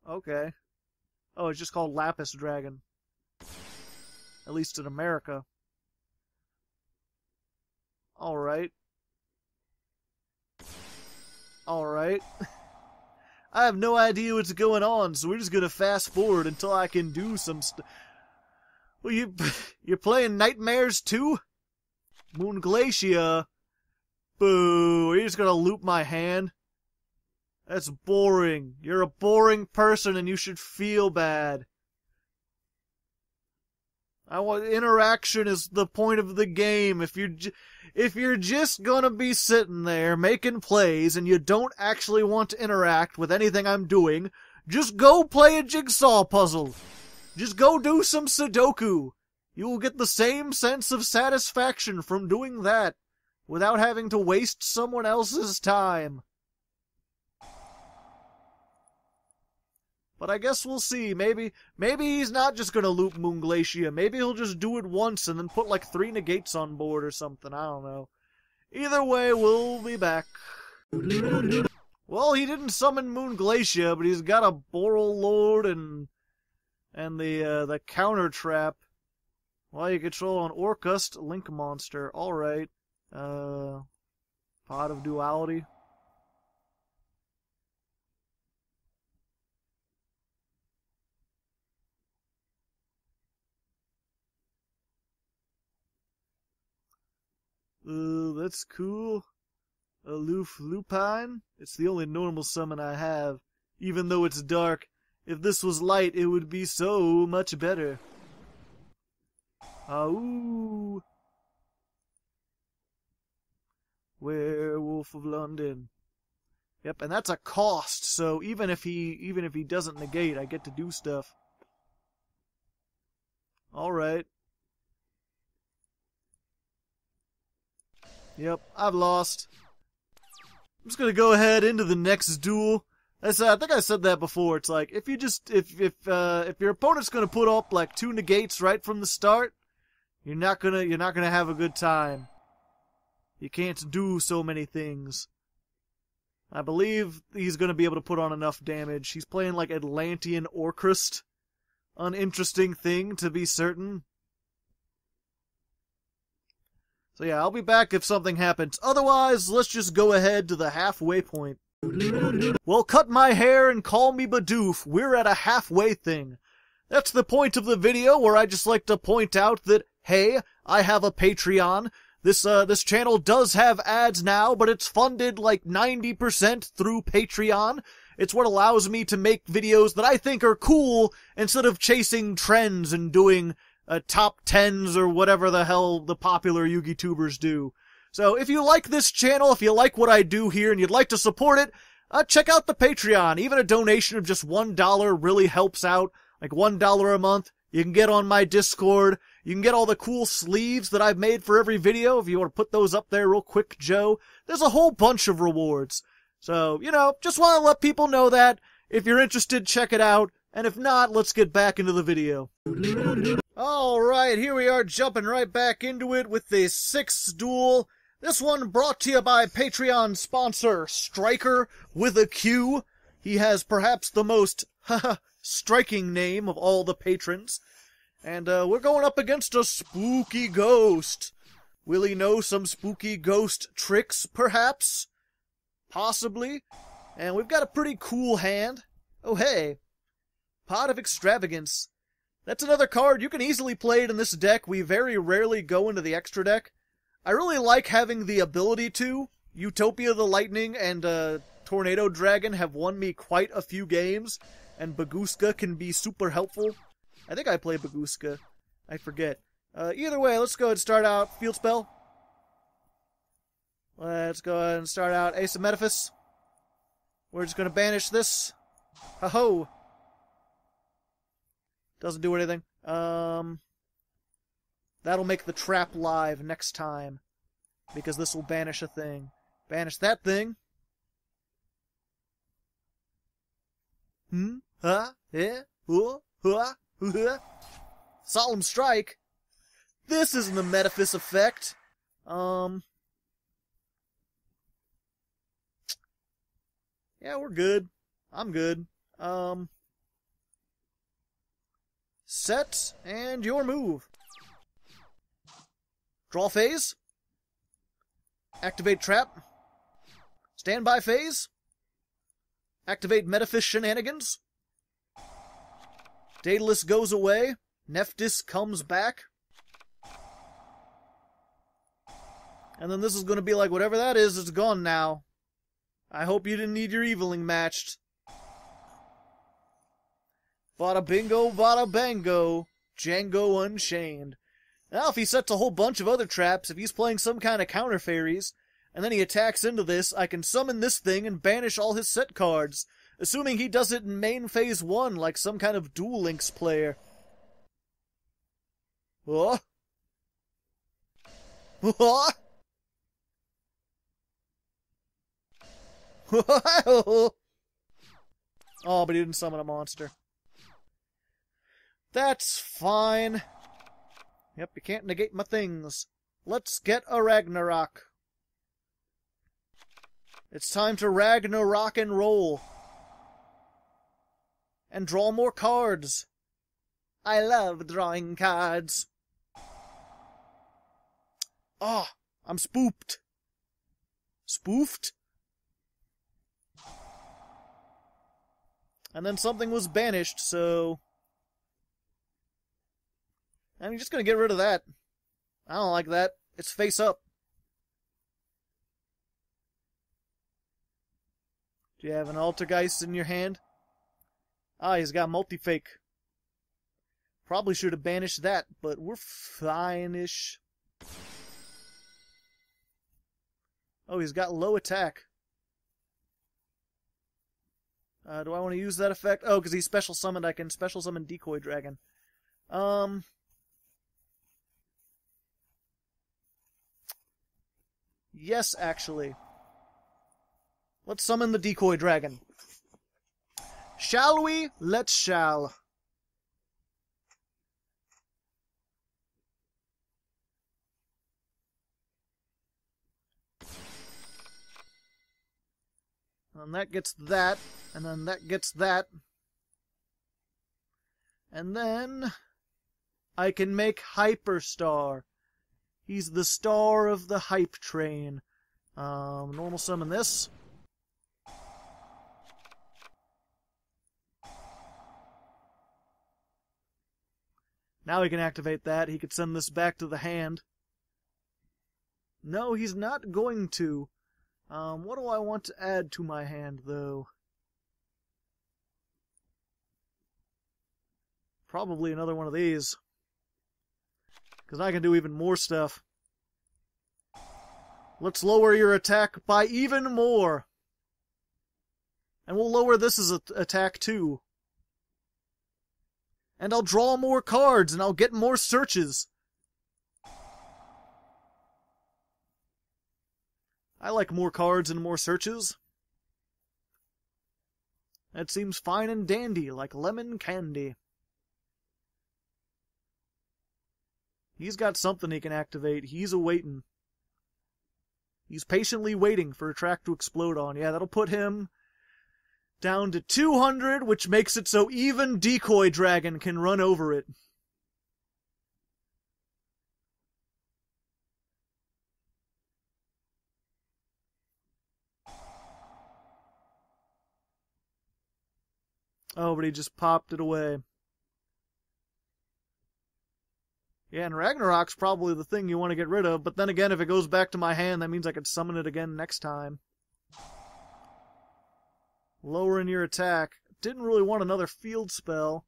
Okay. Oh, it's just called Lapis Dragon. At least in America. Alright. Alright. I have no idea what's going on, so we're just gonna fast forward until I can do some stuff. Well, you, you're playing Nightmares too? Moon Glacia? Boo, are you just gonna loop my hand? That's boring. You're a boring person and you should feel bad. I want interaction is the point of the game. If you're if you're just gonna be sitting there making plays and you don't actually want to interact with anything I'm doing, just go play a jigsaw puzzle. Just go do some Sudoku. You will get the same sense of satisfaction from doing that without having to waste someone else's time. But I guess we'll see. Maybe maybe he's not just gonna loop Moon Glacia. Maybe he'll just do it once and then put like three negates on board or something. I don't know. Either way, we'll be back. Well, he didn't summon Moon Glacia, but he's got a Borreload and and the uh, the counter trap. Well, you control an Orcust Link monster. All right. Uh, Pot of Duality. Uh, that's cool. Aloof Lupine? It's the only normal summon I have. Even though it's dark, if this was light, it would be so much better. Ooh. Werewolf of London. Yep, and that's a cost, so even if he even if he doesn't negate, I get to do stuff. Alright. Yep, I've lost. I'm just gonna go ahead into the next duel. I said, I think I said that before. It's like if you just if if uh, if your opponent's gonna put up like two negates right from the start, you're not gonna you're not gonna have a good time. You can't do so many things. I believe he's to be able to put on enough damage. He's playing like Atlantean Orcust. Uninteresting thing, to be certain. So yeah, I'll be back if something happens. Otherwise, let's just go ahead to the halfway point. Well, cut my hair and call me Bidoof. We're at a halfway thing. That's the point of the video where I just like to point out that, hey, I have a Patreon. This, uh, this channel does have ads now, but it's funded like 90% through Patreon. It's what allows me to make videos that I think are cool instead of chasing trends and doing uh, top tens or whatever the hell the popular Yugi tubers do. So if you like this channel, if you like what I do here and you'd like to support it, uh, check out the Patreon. Even a donation of just one dollar really helps out. Like one dollar a month. You can get on my Discord. You can get all the cool sleeves that I've made for every video. If you want to put those up there real quick, Joe. There's a whole bunch of rewards. So, you know, just want to let people know that. If you're interested, check it out. And if not, let's get back into the video. Alright, here we are jumping right back into it with the sixth duel. This one brought to you by Patreon sponsor Striker with a Q. He has perhaps the most striking name of all the patrons. And uh, we're going up against a spooky ghost. Will he know some spooky ghost tricks, perhaps? Possibly. And we've got a pretty cool hand. Oh, hey. Pot of Extravagance. That's another card you can easily play it in this deck. We very rarely go into the extra deck. I really like having the ability to. Utopia the Lightning and uh, Tornado Dragon have won me quite a few games, and Bagooska can be super helpful. I think I play Bagooska. I forget. Uh, either way, let's go ahead and start out Field Spell. Let's go ahead and start out Ace of Metaphys. We're just going to banish this. Ho-ho! Doesn't do anything. Um, That'll make the trap live next time. Because this will banish a thing. Banish that thing. Hmm? Huh? Yeah? Huh? Huh? Huh? Solemn Strike? This isn't the Metaphys effect. Um... Yeah, we're good. I'm good. Um... Set, and your move. Draw phase. Activate trap. Standby phase. Activate Metaphys shenanigans. Daedalus goes away. Nephthys comes back. And then this is going to be like, whatever that is, it's gone now. I hope you didn't need your evenly matched. Bada bingo, bada bango. Django Unchained. Now, if he sets a whole bunch of other traps, if he's playing some kind of counter fairies, and then he attacks into this, I can summon this thing and banish all his set cards, assuming he does it in main phase 1 like some kind of Duel Links player. What? What? oh, but he didn't summon a monster. That's fine. Yep, you can't negate my things. Let's get a Ragnarok. It's time to Ragnarok and roll. And draw more cards. I love drawing cards. Ah, oh, I'm spoofed. Spoofed? And then something was banished, so I'm just gonna get rid of that. I don't like that. It's face up. Do you have an Altergeist in your hand? Ah, he's got multi-fake. Probably should have banished that, but we're fine-ish. Oh, he's got low attack. Uh, do I want to use that effect? Oh, because he's special summoned, I can special summon Decoy Dragon. Um, Yes, actually. Let's summon the decoy dragon. Shall we? Let's shall. And that gets that, and then that gets that. And then I can make Hyperstar. He's the star of the hype train. Um, normal summon this. Now he can activate that. He could send this back to the hand. No, he's not going to. Um, what do I want to add to my hand, though? Probably another one of these. Because I can do even more stuff. Let's lower your attack by even more. And we'll lower this as an attack too. And I'll draw more cards and I'll get more searches. I like more cards and more searches. That seems fine and dandy, like lemon candy. He's got something he can activate. He's awaiting. He's patiently waiting for a track to explode on. Yeah, that'll put him down to 200, which makes it so even Decoy Dragon can run over it. Oh, but he just popped it away. Yeah, and Ragnarok's probably the thing you want to get rid of, but then again, if it goes back to my hand, that means I could summon it again next time. Lowering your attack. Didn't really want another field spell.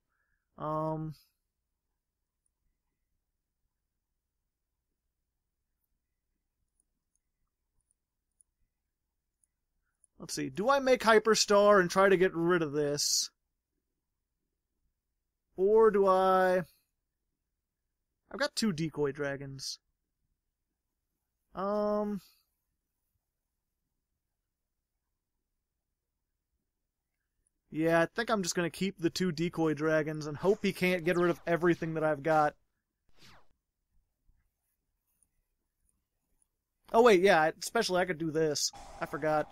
Um... Let's see. Do I make Hyperstar and try to get rid of this? Or do I... I've got two decoy dragons. Um... Yeah, I think I'm just going to keep the two decoy dragons and hope he can't get rid of everything that I've got. Oh wait, yeah, especially I could do this. I forgot.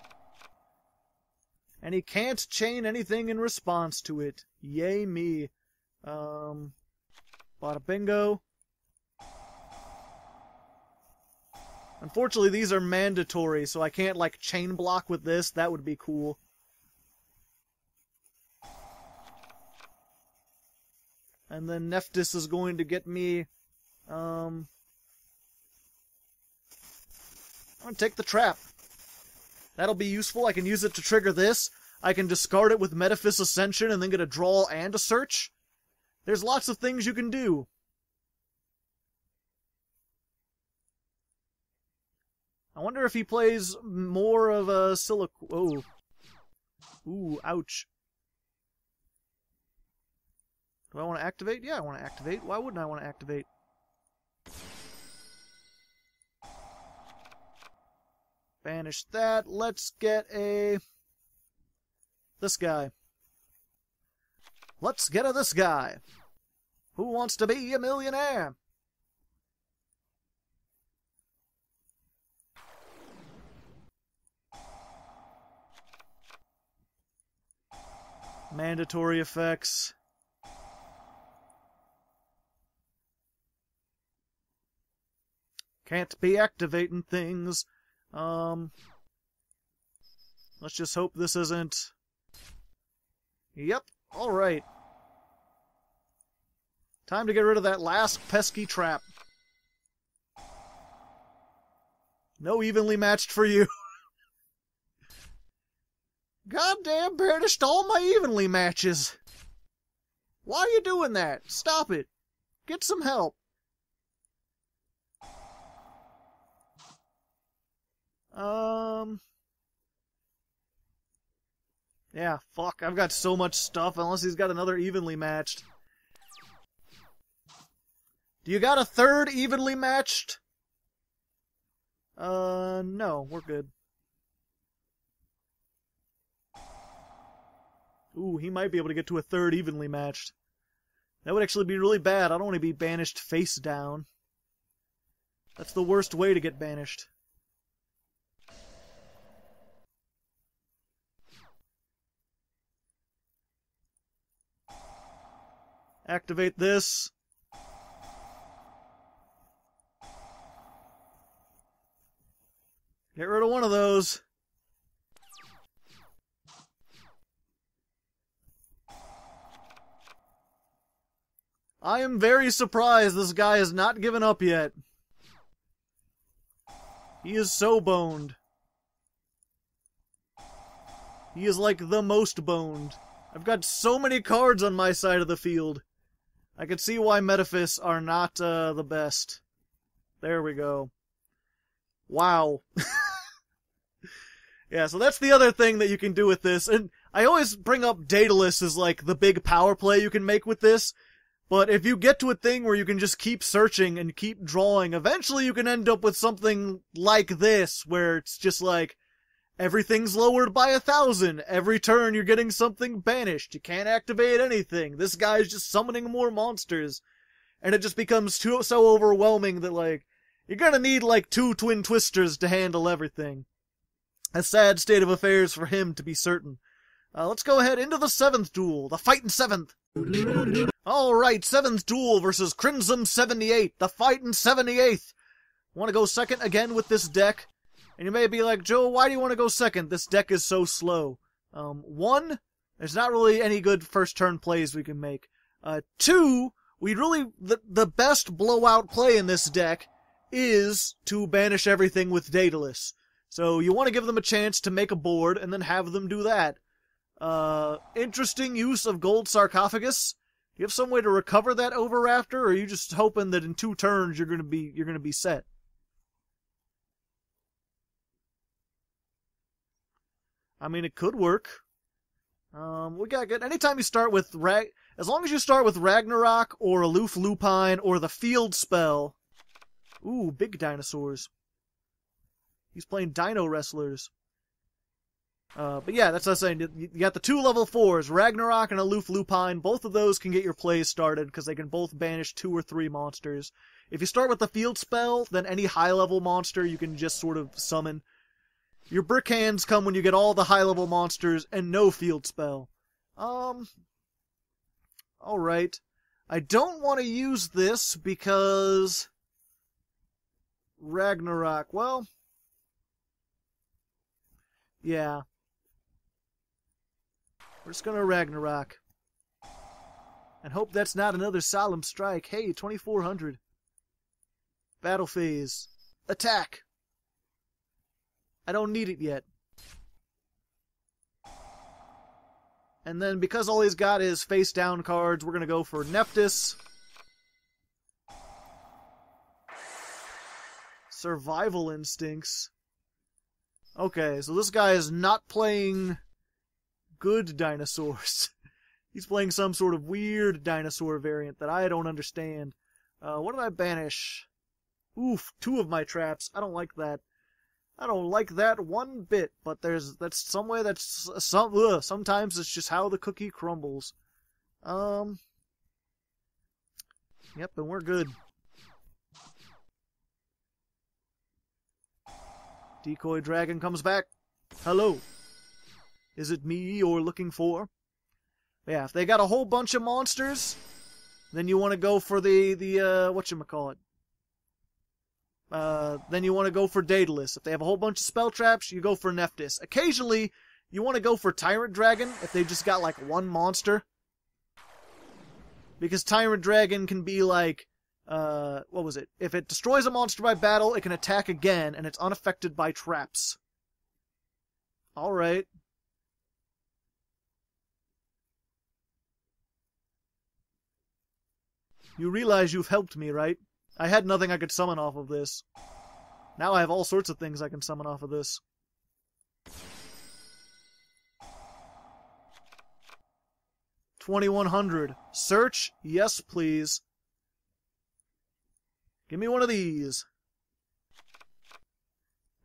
And he can't chain anything in response to it. Yay me. Um, bada bingo. Unfortunately, these are mandatory, so I can't, like, chain block with this. That would be cool. And then Nephthys is going to get me, um... I'm gonna take the trap. That'll be useful. I can use it to trigger this. I can discard it with Metaphys Ascension and then get a draw and a search. There's lots of things you can do. I wonder if he plays more of a silic. Oh. Ooh, ouch. Do I want to activate? Yeah, I want to activate. Why wouldn't I want to activate? Banish that. Let's get a... This guy. Let's get a this guy. Who wants to be a millionaire? Mandatory effects. Can't be activating things. Um, let's just hope this isn't... Yep, alright. Time to get rid of that last pesky trap. No evenly matched for you. Goddamn banished all my evenly matches. Why are you doing that? Stop it. Get some help. Um. Yeah, fuck. I've got so much stuff unless he's got another evenly matched. Do you got a third evenly matched? Uh, no, we're good. Ooh, he might be able to get to a third evenly matched. That would actually be really bad. I don't want to be banished face down. That's the worst way to get banished. Activate this. Get rid of one of those. I am very surprised this guy has not given up yet. He is so boned. He is like the most boned. I've got so many cards on my side of the field. I can see why Metaphys are not uh, the best. There we go. Wow. yeah, so that's the other thing that you can do with this. And I always bring up Daedalus as like the big power play you can make with this. But if you get to a thing where you can just keep searching and keep drawing, eventually you can end up with something like this, where it's just like, everything's lowered by a thousand. Every turn you're getting something banished. You can't activate anything. This guy's just summoning more monsters. And it just becomes too, so overwhelming that like, you're gonna need like two twin twisters to handle everything. A sad state of affairs for him to be certain. Uh, let's go ahead into the seventh duel, the fight in seventh. Alright, seventh duel versus Crimson 78, the fight in 78th. Want to go second again with this deck? And you may be like, Joe, why do you want to go second? This deck is so slow. Um, one, there's not really any good first turn plays we can make. Uh, two, we really, the, the best blowout play in this deck is to banish everything with Daedalus. So you want to give them a chance to make a board and then have them do that. Uh, interesting use of gold sarcophagus. You have some way to recover that Overrafter, or are you just hoping that in two turns you're gonna be you're gonna be set? I mean, it could work. Um, we got good. Anytime you start with Rag, as long as you start with Ragnarok or Aloof Lupine or the Field Spell. Ooh, big dinosaurs. He's playing Dino Wrestlers. Uh, but yeah, that's what I'm saying. You got the two level fours, Ragnarok and Aloof Lupine. Both of those can get your plays started because they can both banish two or three monsters. If you start with the field spell, then any high level monster you can just sort of summon. Your brick hands come when you get all the high level monsters and no field spell. Um. Alright. I don't want to use this because. Ragnarok. Well. Yeah. We're just gonna Ragnarok. And hope that's not another solemn strike. Hey, 2400. Battle phase. Attack! I don't need it yet. And then because all he's got is face down cards, we're gonna go for Nephthys. Survival instincts. Okay, so this guy is not playing good dinosaurs. He's playing some sort of weird dinosaur variant that I don't understand. Uh, what did I banish? Oof, two of my traps. I don't like that. I don't like that one bit, but there's that's some way that's some ugh, sometimes it's just how the cookie crumbles. Um Yep, and we're good. Decoy dragon comes back. Hello. Is it me you're looking for? Yeah, if they got a whole bunch of monsters, then you want to go for the the uh, what you call it. Uh, then you want to go for Daedalus. If they have a whole bunch of spell traps, you go for Nephthys. Occasionally, you want to go for Tyrant Dragon if they just got like one monster. Because Tyrant Dragon can be like, uh, what was it? If it destroys a monster by battle, it can attack again, and it's unaffected by traps. Alright. You realize you've helped me, right? I had nothing I could summon off of this. Now I have all sorts of things I can summon off of this. Twenty-one hundred. Search? Yes, please. Give me one of these.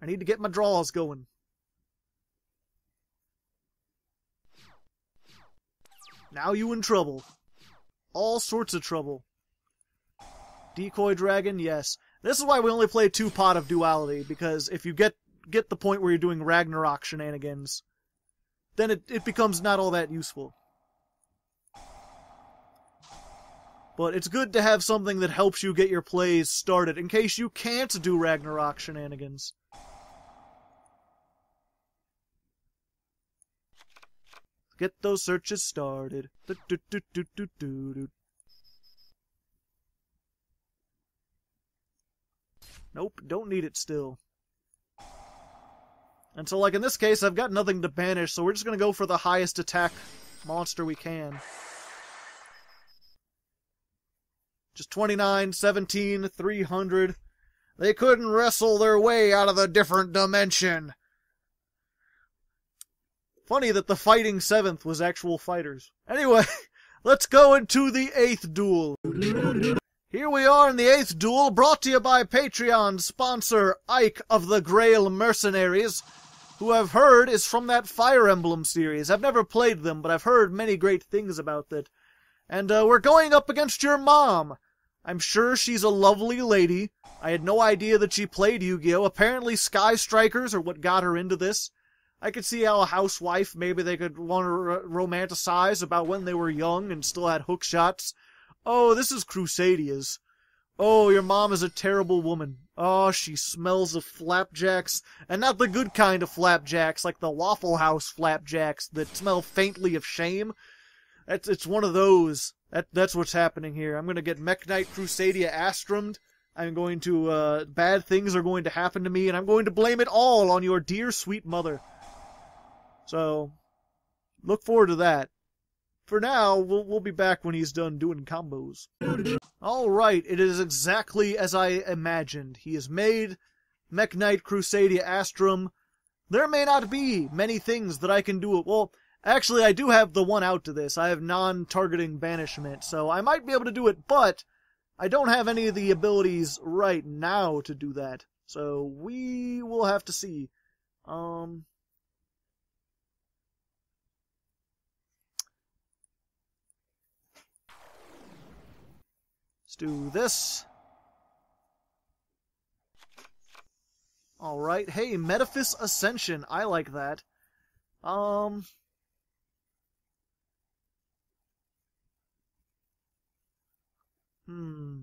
I need to get my draws going. Now you in trouble. All sorts of trouble. Decoy Dragon, yes. This is why we only play two pot of duality, because if you get get the point where you're doing Ragnarok shenanigans, then it, it becomes not all that useful. But it's good to have something that helps you get your plays started in case you can't do Ragnarok shenanigans. Get those searches started. Do, do, do, do, do, do, do. Nope, don't need it still. And so, like in this case, I've got nothing to banish, so we're just gonna go for the highest attack monster we can. Just 29, 17, 300. They couldn't wrestle their way out of the different dimension. Funny that the fighting seventh was actual fighters. Anyway, let's go into the eighth duel. Here we are in the eighth duel, brought to you by Patreon sponsor Ike of the Greil Mercenaries, who I've heard is from that Fire Emblem series. I've never played them, but I've heard many great things about it. And uh, we're going up against your mom. I'm sure she's a lovely lady. I had no idea that she played Yu-Gi-Oh! Apparently Sky Strikers are what got her into this. I could see how a housewife, maybe they could want to romanticize about when they were young and still had hook shots. Oh, this is Crusadias. Oh, your mom is a terrible woman. Oh, she smells of flapjacks, and not the good kind of flapjacks, like the Waffle House flapjacks that smell faintly of shame. It's, it's one of those. That that's what's happening here. I'm gonna get Mekk-Knight Crusadia Astrummed. I'm going to uh, bad things are going to happen to me, and I'm going to blame it all on your dear sweet mother. So, look forward to that. For now, we'll we'll be back when he's done doing combos. All right, it is exactly as I imagined. He has made Mekk-Knight Crusadia Astram. There may not be many things that I can do. Well, Actually, I do have the one out to this. I have non-targeting banishment, so I might be able to do it, but I don't have any of the abilities right now to do that. So we will have to see. Um, do this. Alright, hey, Metaphys Ascension. I like that. Um, Hmm.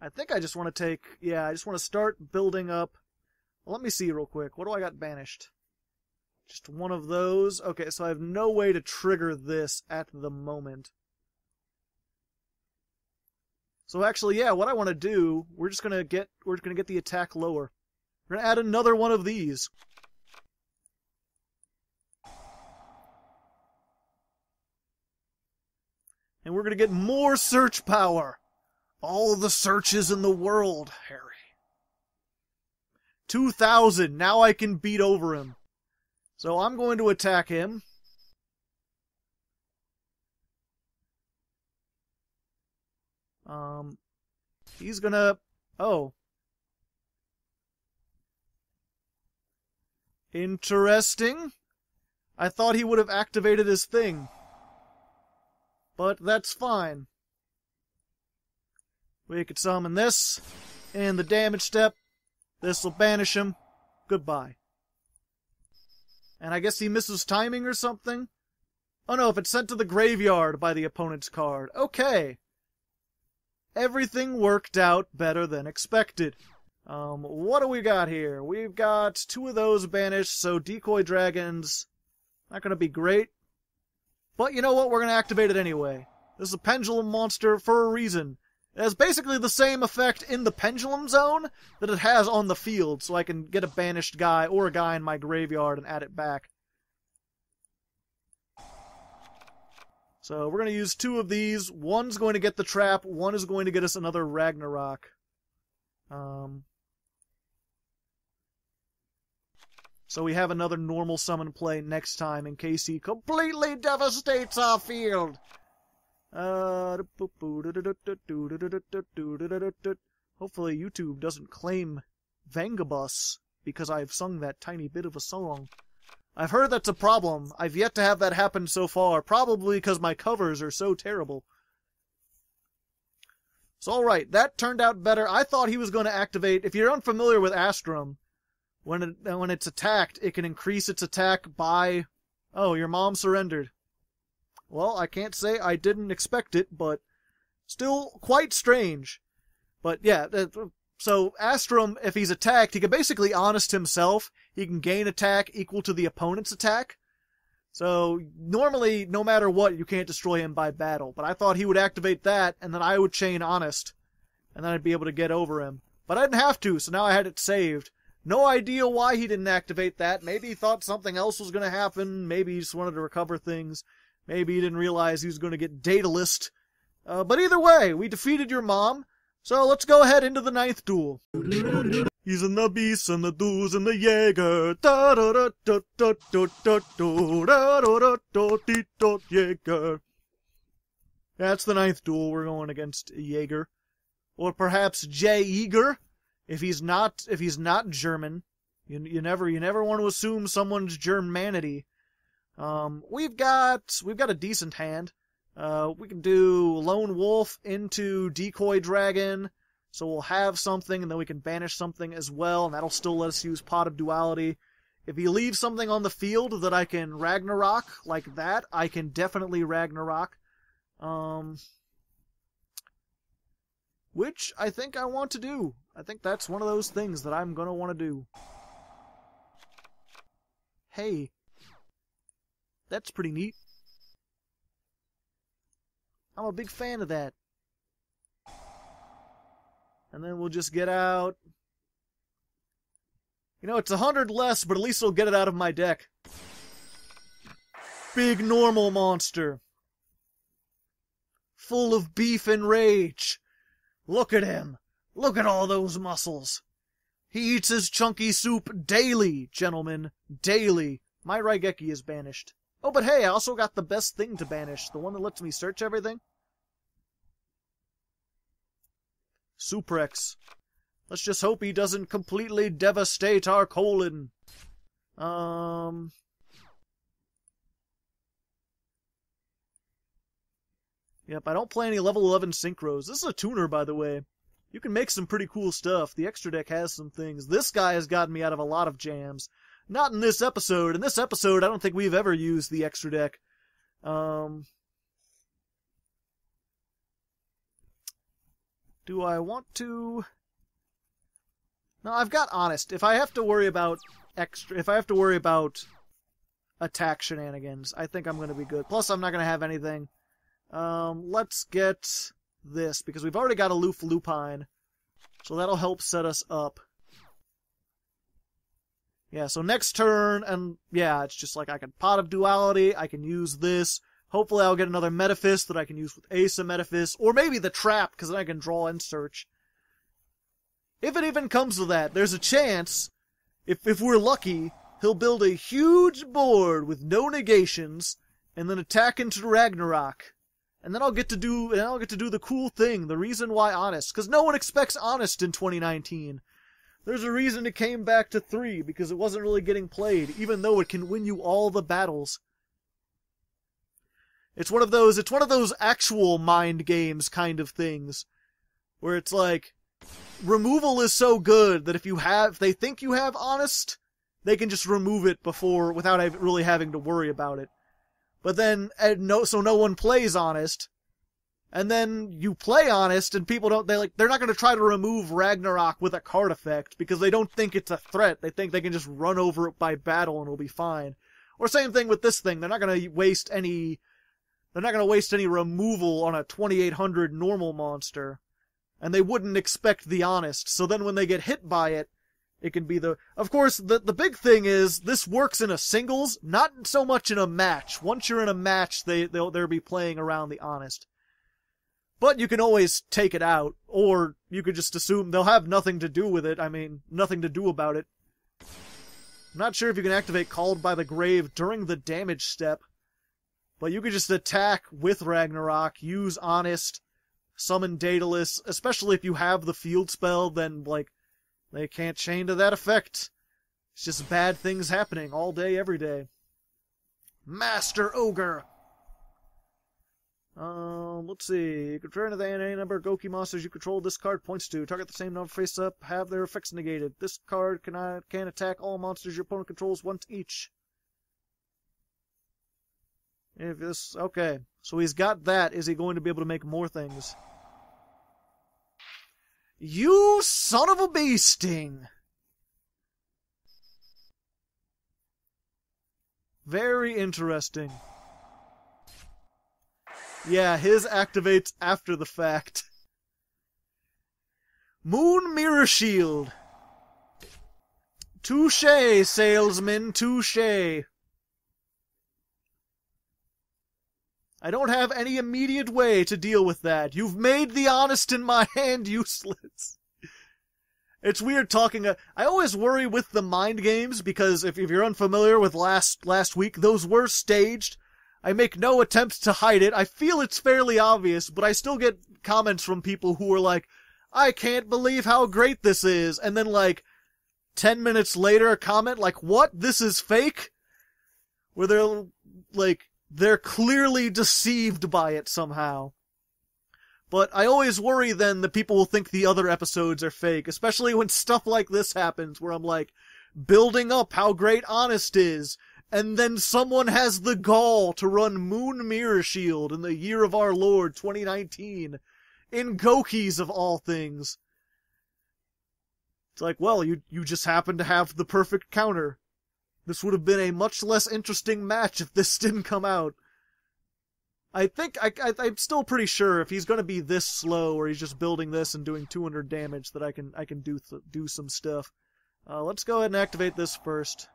I think I just want to take, yeah, I just want to start building up. Let me see real quick. What do I got banished? Just one of those. Okay, so I have no way to trigger this at the moment. So actually, yeah, what I want to do, we're just gonna get, we're gonna get the attack lower. We're gonna add another one of these. And we're gonna get more search power. All the searches in the world, Harry. 2,000. Now I can beat over him. So I'm going to attack him. Um, he's gonna... Oh. Interesting. I thought he would have activated his thing. But that's fine. We could summon this, and the damage step. This will banish him. Goodbye. And I guess he misses timing or something? Oh no, if it's sent to the graveyard by the opponent's card. Okay. Everything worked out better than expected. Um, what do we got here? We've got two of those banished, so decoy dragons not gonna be great. But you know what? We're gonna activate it anyway. This is a pendulum monster for a reason. It has basically the same effect in the pendulum zone that it has on the field, so I can get a banished guy or a guy in my graveyard and add it back. So we're going to use two of these. One's going to get the trap, one is going to get us another Ragnarok. Um, so we have another normal summon play next time in case he completely devastates our field. Hopefully YouTube doesn't claim Vengabus because I've sung that tiny bit of a song. I've heard that's a problem. I've yet to have that happen so far, probably because my covers are so terrible. So alright, that turned out better. I thought he was going to activate, if you're unfamiliar with Astram, when it, uh, when it's attacked, it can increase its attack by... Oh, your mom surrendered. Well, I can't say I didn't expect it, but Still quite strange. But yeah, so Astram, if he's attacked, he can basically honest himself. He can gain attack equal to the opponent's attack. So normally, no matter what, you can't destroy him by battle. But I thought he would activate that, and then I would chain honest, and then I'd be able to get over him. But I didn't have to, so now I had it saved. No idea why he didn't activate that. Maybe he thought something else was going to happen. Maybe he just wanted to recover things. Maybe he didn't realize he was going to get Daedalus. Uh, but either way, we defeated your mom. So let's go ahead into the ninth duel. He's in the beast and the duels and the Jaeger. Da da da da da da da da da da da da da Jaeger. That's the ninth duel we're going against Jaeger. Or perhaps J. Eager. If he's not if he's not German. You, you never you never want to assume someone's Germanity. Um, we've got we've got a decent hand. Uh, we can do Lone Wolf into Decoy Dragon. So we'll have something, and then we can banish something as well, and that'll still let us use Pot of Duality. If he leaves something on the field that I can Ragnarok like that, I can definitely Ragnarok. Um, which I think I want to do. I think that's one of those things that I'm going to want to do. Hey, that's pretty neat. I'm a big fan of that. And then we'll just get out. You know, it's a hundred less, but at least I'll get it out of my deck. Big normal monster. Full of beef and rage. Look at him. Look at all those muscles. He eats his chunky soup daily, gentlemen. Daily. My Raigeki is banished. Oh, but hey, I also got the best thing to banish. The one that lets me search everything. Suprex. Let's just hope he doesn't completely devastate our colon. Um... Yep, I don't play any level 11 synchros. This is a tuner, by the way. You can make some pretty cool stuff. The extra deck has some things. This guy has gotten me out of a lot of jams. Not in this episode. In this episode, I don't think we've ever used the extra deck. Um, Do I want to... No, I've got honest. If I have to worry about extra... If I have to worry about attack shenanigans, I think I'm going to be good. Plus, I'm not going to have anything. Um, let's get this, because we've already got a Loof Lupine. So that'll help set us up. Yeah, so next turn, and yeah, it's just like I can Pot of Duality, I can use this, Hopefully I'll get another Metaphys that I can use with Asymetaphys, or maybe the Trap, because then I can draw and search. If it even comes to that, there's a chance, if, if we're lucky, he'll build a huge board with no negations, and then attack into Ragnarok. And then I'll get to do, and I'll get to do the cool thing, the reason why Honest, because no one expects Honest in 2019. There's a reason it came back to 3, because it wasn't really getting played, even though it can win you all the battles. It's one of those it's one of those actual mind games kind of things where it's like removal is so good that if you have they think you have honest, they can just remove it before without really having to worry about it. But then no so no one plays honest. And then you play honest and people don't they like they're not going to try to remove Ragnarok with a card effect because they don't think it's a threat. They think they can just run over it by battle and it'll be fine. Or same thing with this thing. They're not going to waste any they're not going to waste any removal on a 2800 normal monster. And they wouldn't expect the honest. So then when they get hit by it, it can be the. Of course, the, the big thing is this works in a singles, not so much in a match. Once you're in a match, they, they'll, they'll be playing around the honest. But you can always take it out, or you could just assume they'll have nothing to do with it. I mean, nothing to do about it. I'm not sure if you can activate Called by the Grave during the damage step. But you could just attack with Ragnarok, use Honest, summon Daedalus, especially if you have the field spell, then, like, they can't chain to that effect. It's just bad things happening all day, every day. Master Ogre! Um, let's see. You control the any number of Gouki monsters you control this card points to. Target the same number face up, have their effects negated. This card can, can attack all monsters your opponent controls once each. If this, okay. So he's got that. Is he going to be able to make more things? You son of a bee sting! Very interesting. Yeah, his activates after the fact. Moon Mirror Shield. Touche, salesman, touche. I don't have any immediate way to deal with that. You've made the honest in my hand useless. It's weird talking. Uh, I always worry with the mind games because if, if you're unfamiliar with last last week, those were staged. I make no attempt to hide it. I feel it's fairly obvious, but I still get comments from people who are like, "I can't believe how great this is," and then like ten minutes later, a comment like, "What? This is fake?" Where they're like, they're clearly deceived by it somehow. But I always worry then that people will think the other episodes are fake, especially when stuff like this happens, where I'm like, building up how great Honest is, and then someone has the gall to run Moon Mirror Shield in the year of our Lord 2019, in Gouki's of all things. It's like, well, you, you just happen to have the perfect counter. This would have been a much less interesting match if this didn't come out. I think I, am still pretty sure if he's going to be this slow or he's just building this and doing 200 damage that I can I can do th- do some stuff. Uh, let's go ahead and activate this first.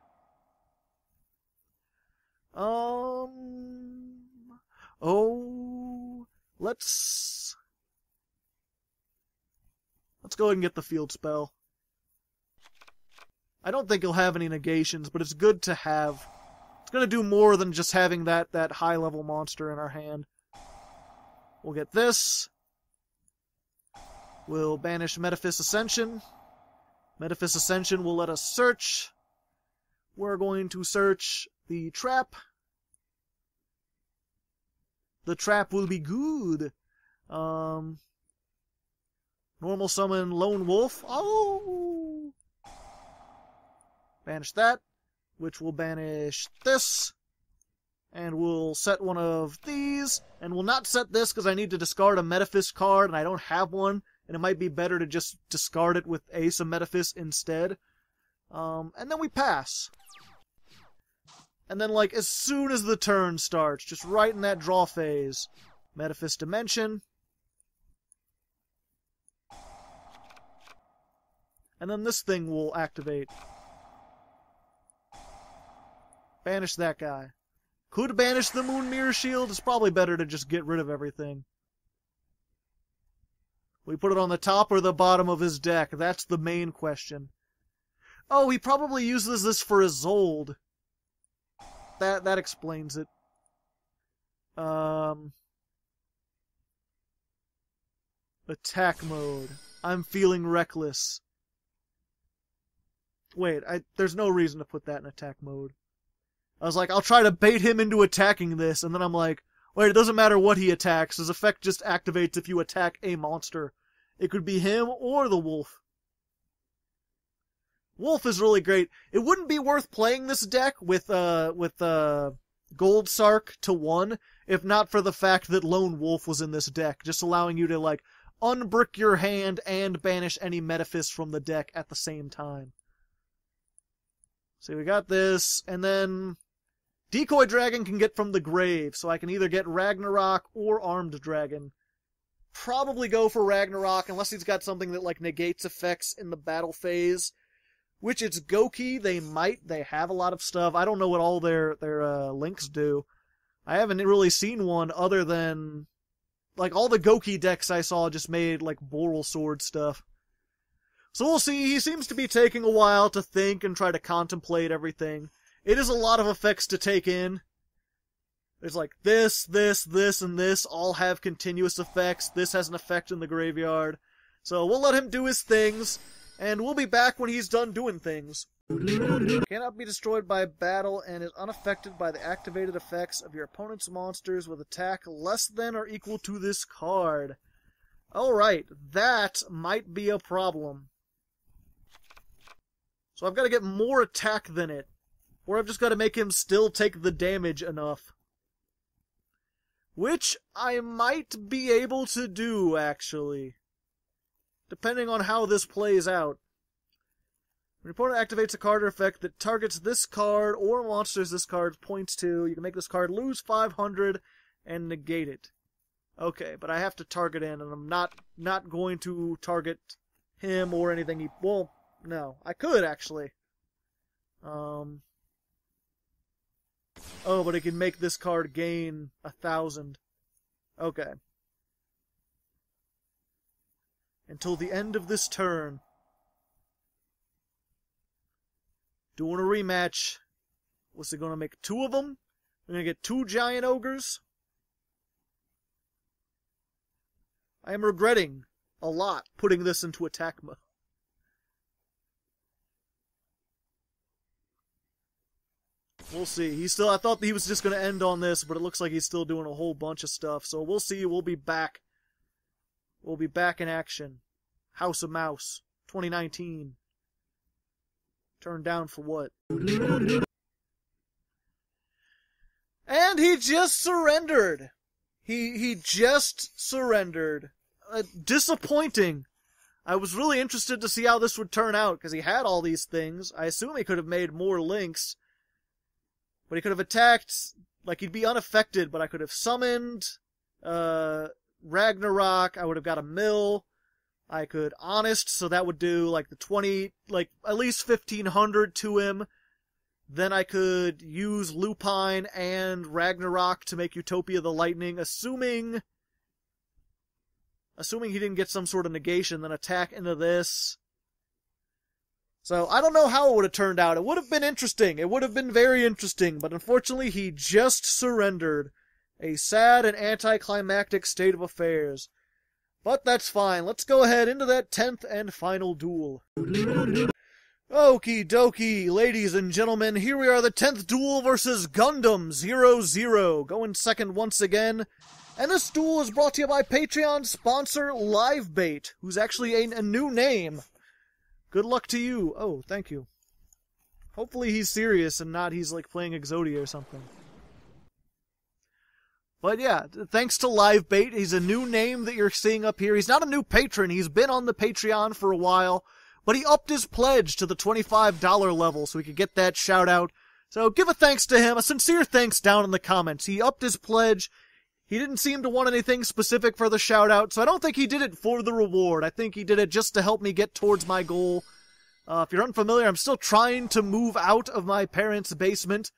Um. Oh, let's let's go ahead and get the field spell. I don't think he'll have any negations, but it's good to have. It's going to do more than just having that, that high level monster in our hand. We'll get this. We'll banish Metaphys Ascension. Metaphys Ascension will let us search. We're going to search the trap. The trap will be good. Um, normal summon Lone Wolf. Oh! Banish that which will banish this. And we'll set one of these, and we'll not set this because I need to discard a Metaphys card, and I don't have one, and it might be better to just discard it with Asymetaphys instead. Um, and then we pass. And then, like, as soon as the turn starts, just right in that draw phase, Metaphys Dimension. And then this thing will activate. Banish that guy. Could banish the Moon Mirror Shield. It's probably better to just get rid of everything. We put it on the top or the bottom of his deck. That's the main question. Oh, he probably uses this for Isolde. That that explains it. Um Attack mode. I'm feeling reckless. Wait, I there's no reason to put that in attack mode. I was like, I'll try to bait him into attacking this, and then I'm like, wait, it doesn't matter what he attacks. His effect just activates if you attack a monster. It could be him or the wolf. Wolf is really great. It wouldn't be worth playing this deck with uh with uh Gold Sark to one if not for the fact that Lone Wolf was in this deck, just allowing you to like unbrick your hand and banish any Metaphys from the deck at the same time. So we got this, and then Decoy Dragon can get from the grave, so I can either get Ragnarok or Armed Dragon. Probably go for Ragnarok, unless he's got something that, like, negates effects in the battle phase. Which it's Gouki, they might, they have a lot of stuff. I don't know what all their, their, uh, links do. I haven't really seen one other than, like, all the Gouki decks I saw just made, like, Borrelsword stuff. So we'll see, he seems to be taking a while to think and try to contemplate everything. It is a lot of effects to take in. There's like this, this, this, and this all have continuous effects. This has an effect in the graveyard. So we'll let him do his things, and we'll be back when he's done doing things. Cannot be destroyed by battle and is unaffected by the activated effects of your opponent's monsters with attack less than or equal to this card. Alright, that might be a problem. So I've got to get more attack than it. Or I've just got to make him still take the damage enough. Which I might be able to do, actually. depending on how this plays out. When your opponent activates a card or effect that targets this card or monsters this card points to, you can make this card lose 500 and negate it. Okay, but I have to target in, and I'm not not going to target him or anything. He, well, no, I could actually. Um. Oh, but it can make this card gain a thousand. Okay. Until the end of this turn. Doing a rematch. What's it gonna make? Two of them? We're gonna get two giant ogres? I am regretting a lot putting this into attack mode. We'll see. He still I thought he was just going to end on this, but it looks like he's still doing a whole bunch of stuff. So we'll see. We'll be back. We'll be back in action. House of Mouse 2019. Turned down for what? And he just surrendered. He he just surrendered. Uh, disappointing. I was really interested to see how this would turn out because he had all these things. I assume he could have made more links. But he could have attacked, like he'd be unaffected, but I could have summoned uh, Ragnarok. I would have got a mill. I could honest, so that would do like the 20, like at least 1500 to him. Then I could use Lupine and Ragnarok to make Utopia the Lightning, assuming assuming he didn't get some sort of negation, then attack into this. So I don't know how it would have turned out. It would have been interesting. It would have been very interesting, but unfortunately he just surrendered. A sad and anticlimactic state of affairs. But that's fine. Let's go ahead into that tenth and final duel. Okie dokie, ladies and gentlemen, here we are, the 10th duel versus Gundam 00, going second once again. And this duel is brought to you by Patreon sponsor LiveBait, who's actually a, a new name. Good luck to you. Oh, thank you. Hopefully he's serious and not he's like playing Exodia or something. But yeah, thanks to LiveBait, he's a new name that you're seeing up here. He's not a new patron. He's been on the Patreon for a while, but he upped his pledge to the $25 level so we could get that shout out. So give a thanks to him, a sincere thanks down in the comments. He upped his pledge. He didn't seem to want anything specific for the shout out, so I don't think he did it for the reward. I think he did it just to help me get towards my goal. Uh, if you're unfamiliar, I'm still trying to move out of my parents' basement.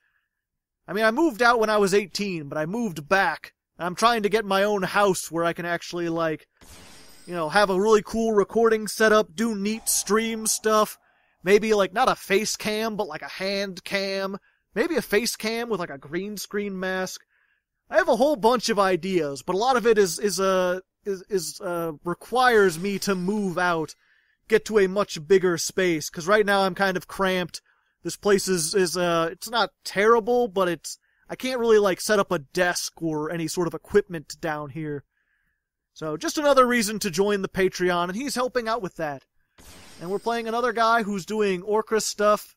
I mean, I moved out when I was 18, but I moved back. and I'm trying to get my own house where I can actually, like, you know, have a really cool recording setup, do neat stream stuff. Maybe, like, not a face cam, but like a hand cam. Maybe a face cam with, like, a green screen mask. I have a whole bunch of ideas, but a lot of it is is uh is is uh requires me to move out, get to a much bigger space. Because right now I'm kind of cramped. This place is is uh it's not terrible, but it's I can't really like set up a desk or any sort of equipment down here. So just another reason to join the Patreon, and he's helping out with that. And we're playing another guy who's doing Orcust stuff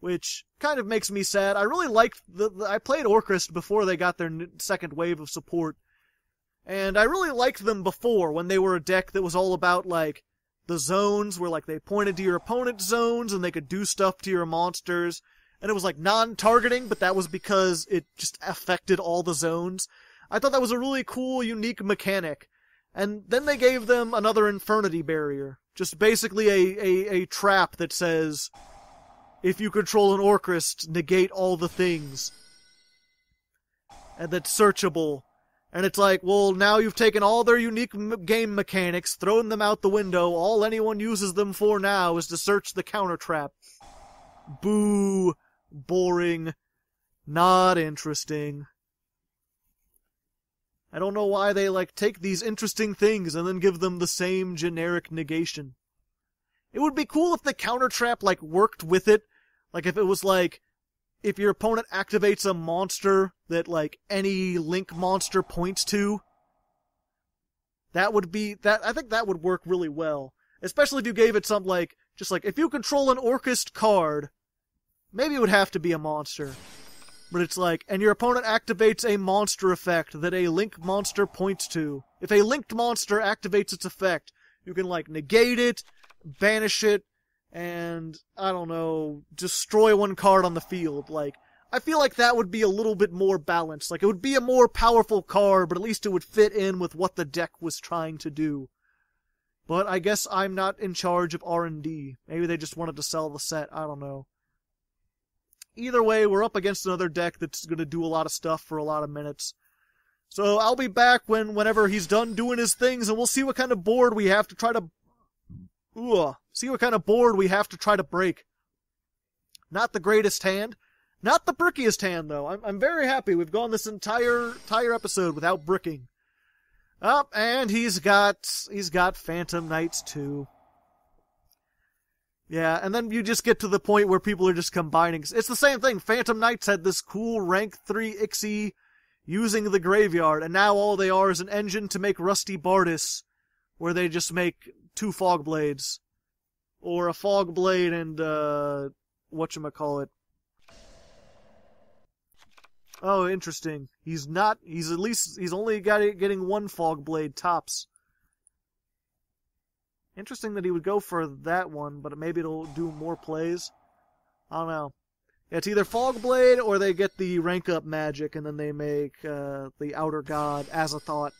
which kind of makes me sad. I really liked the, the I played Orcust before they got their second wave of support, and I really liked them before when they were a deck that was all about like the zones where like they pointed to your opponent's zones and they could do stuff to your monsters, and it was like non-targeting, but that was because it just affected all the zones. I thought that was a really cool, unique mechanic. And then they gave them another Infernity barrier. Just basically a, a, a trap that says, if you control an Orcust, negate all the things. And that's searchable. And it's like, well, now you've taken all their unique m- game mechanics, thrown them out the window. All anyone uses them for now is to search the counter trap. Boo. Boring. Not interesting. I don't know why they, like, take these interesting things and then give them the same generic negation. It would be cool if the counter trap like worked with it. Like if it was like if your opponent activates a monster that like any link monster points to. That would be that I think that would work really well. Especially if you gave it some like just like if you control an Orcust card, maybe it would have to be a monster. But it's like, and your opponent activates a monster effect that a link monster points to. If a linked monster activates its effect, You can like negate it, banish it, and I don't know, destroy one card on the field. Like I feel like that would be a little bit more balanced. Like it would be a more powerful card, but at least it would fit in with what the deck was trying to do. But I guess I'm not in charge of R&D. Maybe they just wanted to sell the set. I don't know. Either way, we're up against another deck that's going to do a lot of stuff for a lot of minutes. So I'll be back when whenever he's done doing his things, and we'll see what kind of board we have to try to. Ugh, see what kind of board we have to try to break. Not the greatest hand, not the brickiest hand though. I'm I'm very happy we've gone this entire entire episode without bricking. Up oh, and he's got he's got Phantom Knights too. Yeah, and then you just get to the point where people are just combining. It's the same thing. Phantom Knights had this cool rank 3 Xyz using the graveyard, and now all they are is an engine to make Rusty Bardiche, where they just make two fog blades. Or a fog blade and, uh, what you call it. Oh, interesting. He's not, he's at least, he's only got getting one fog blade tops. Interesting that he would go for that one, but maybe it'll do more plays. I don't know. It's either Fog Blade or they get the rank up magic and then they make uh, the Outer God Azathoth.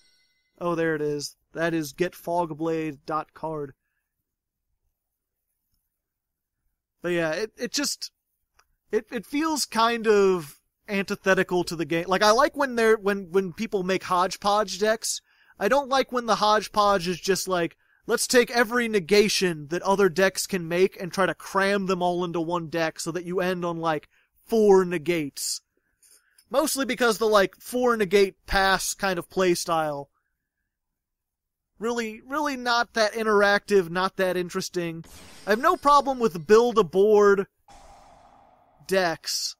Oh, there it is. That is get Fogblade dot card. But yeah, it it just it it feels kind of antithetical to the game. Like I like when they're when when people make hodgepodge decks. I don't like when the hodgepodge is just like Let's take every negation that other decks can make and try to cram them all into one deck so that you end on like four negates. Mostly because the like four negate pass kind of playstyle. Really, really not that interactive, not that interesting. I have no problem with build a board decks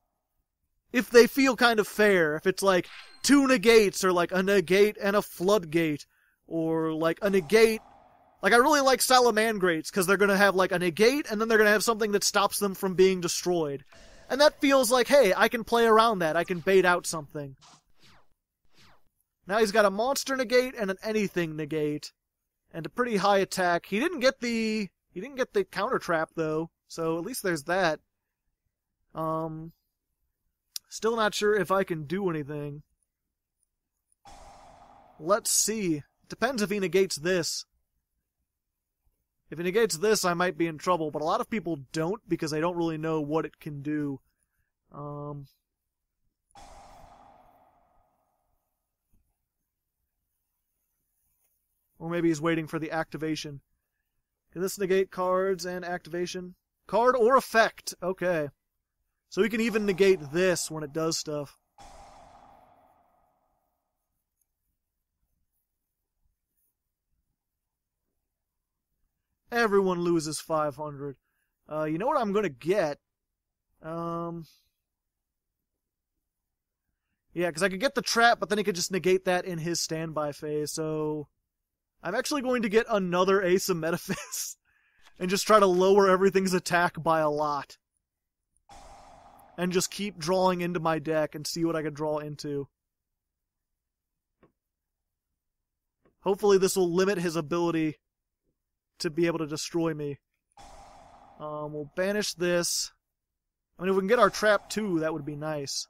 if they feel kind of fair. If it's like two negates or like a negate and a floodgate or like a negate like I really like Salamangreats because they're gonna have like a negate and then they're gonna have something that stops them from being destroyed. And that feels like, hey, I can play around that. I can bait out something. Now he's got a monster negate and an anything negate. And a pretty high attack. He didn't get the he didn't get the counter trap though, so at least there's that. Um still not sure if I can do anything. Let's see. Depends if he negates this. If he negates this, I might be in trouble, but a lot of people don't because they don't really know what it can do. Um, or maybe he's waiting for the activation. Can this negate cards and activation? Card or effect. Okay. So we can even negate this when it does stuff. Everyone loses 500. Uh, you know what I'm gonna get? Um, yeah, because I could get the trap, but then he could just negate that in his standby phase. So I'm actually going to get another Asymetaphys and just try to lower everything's attack by a lot. And just keep drawing into my deck and see what I can draw into. Hopefully this will limit his ability to be able to destroy me. Um, we'll banish this. I mean, if we can get our trap too, that would be nice.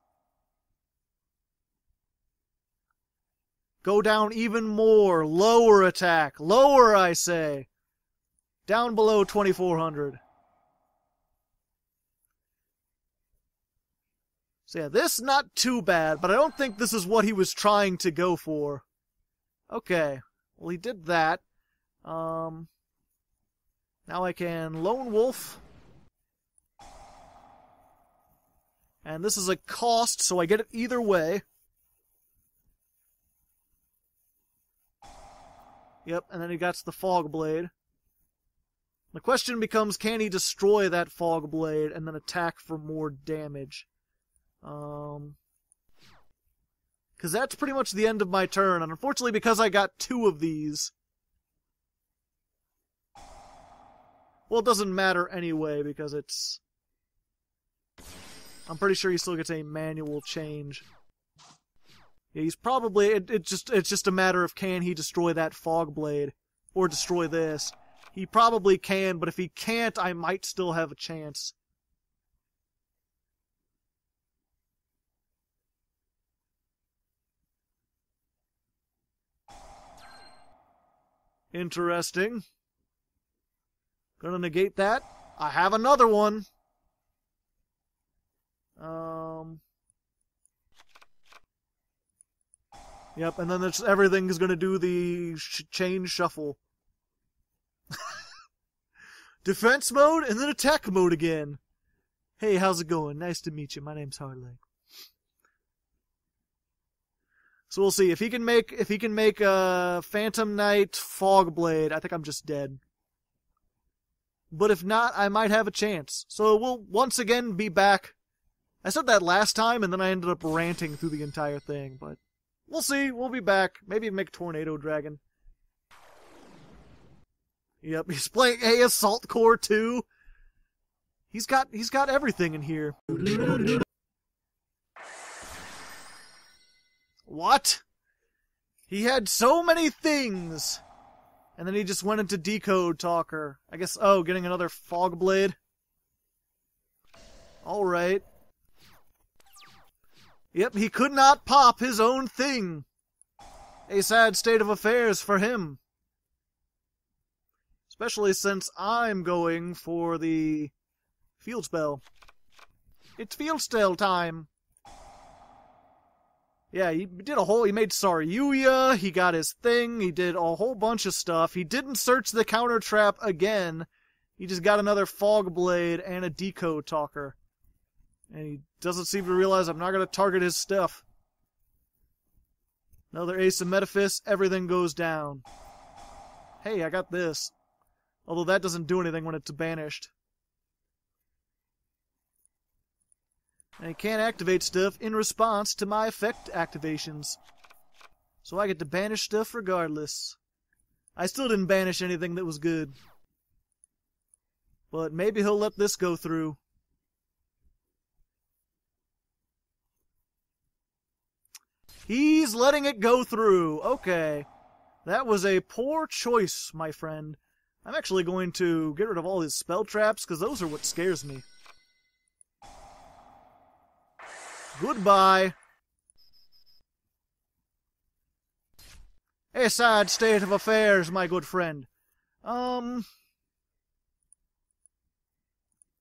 Go down even more. Lower attack. Lower, I say. Down below 2400. So yeah, this not too bad, but I don't think this is what he was trying to go for. Okay. Well, he did that. Um, now I can Lone Wolf. And this is a cost, so I get it either way. Yep, and then he gets the Fog Blade. The question becomes, can he destroy that Fog Blade and then attack for more damage? Um... Because that's pretty much the end of my turn, and unfortunately because I got two of these, Well, it doesn't matter anyway because it's. I'm pretty sure he still gets a manual change. He's probably it, it just it's just a matter of can he destroy that fog blade. or destroy this. He probably can, but if he can't, I might still have a chance. Interesting. Gonna negate that. I have another one. Um. Yep, and then it's, everything is gonna do the sh- chain shuffle. Defense mode and then attack mode again. Hey, how's it going? Nice to meet you. My name's Hardleg. So we'll see if he can make if he can make a Phantom Knight Fog Blade. I think I'm just dead. But if not, I might have a chance. So we'll once again be back. I said that last time, and then I ended up ranting through the entire thing. But we'll see. We'll be back. Maybe make Tornado Dragon. Yep, he's playing a Assault Core too. He's got he's got everything in here. What? He had so many things. And then he just went into decode talker. I guess, oh, getting another fog blade. Alright. Yep, he could not pop his own thing. A sad state of affairs for him. Especially since I'm going for the field spell. It's field spell time. Yeah, he did a whole. He made Saryuja. He got his thing. He did a whole bunch of stuff. He didn't search the counter trap again. He just got another fog blade and a decode talker. And he doesn't seem to realize I'm not going to target his stuff. Another Asymetaphys. Everything goes down. Hey, I got this. Although that doesn't do anything when it's banished. And it can't activate stuff in response to my effect activations. So I get to banish stuff regardless. I still didn't banish anything that was good. But maybe he'll let this go through. He's letting it go through. Okay. That was a poor choice, my friend. I'm actually going to get rid of all his spell traps, because those are what scares me. Goodbye. A sad state of affairs, my good friend. Um.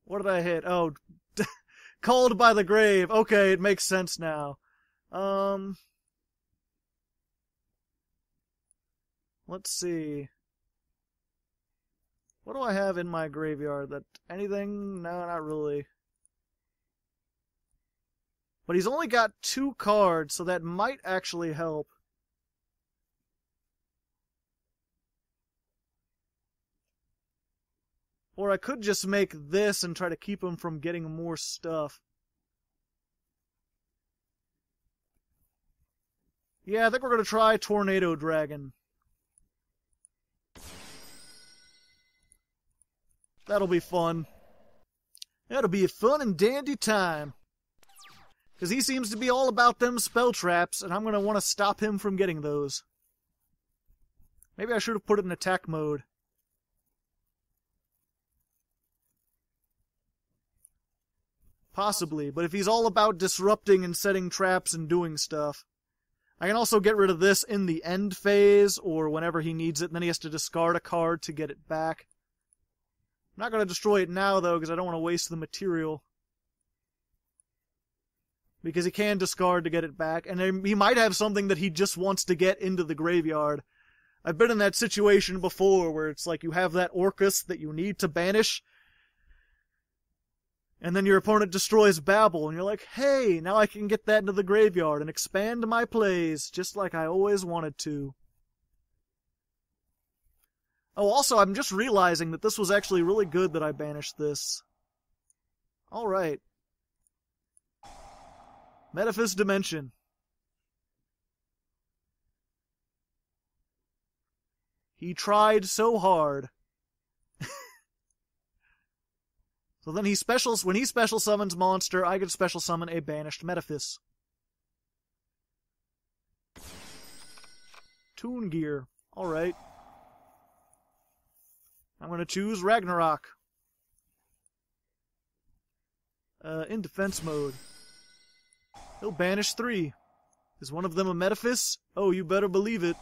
What did I hit? Oh, called by the grave. Okay, it makes sense now. Um. Let's see. What do I have in my graveyard? That anything? No, not really. But he's only got two cards, so that might actually help. Or I could just make this and try to keep him from getting more stuff. Yeah, I think we're going to try Tornado Dragon. That'll be fun. That'll be a fun and dandy time. Because he seems to be all about them spell traps, and I'm going to want to stop him from getting those. Maybe I should have put it in attack mode. Possibly, but if he's all about disrupting and setting traps and doing stuff. I can also get rid of this in the end phase, or whenever he needs it, and then he has to discard a card to get it back. I'm not going to destroy it now, though, because I don't want to waste the material because he can discard to get it back, and he might have something that he just wants to get into the graveyard. I've been in that situation before where it's like you have that Orcust that you need to banish, and then your opponent destroys Babel, and you're like, hey, now I can get that into the graveyard and expand my plays just like I always wanted to. Oh, also, I'm just realizing that this was actually really good that I banished this. Alright. Metaphys Dimension. He tried so hard. so then he specials when he special summons monster, I can special summon a banished Metaphys. Tune Gear. Alright. I'm gonna choose Ragnarok. Uh, in defense mode. He'll banish three. Is one of them a Metaphys? Oh, you better believe it.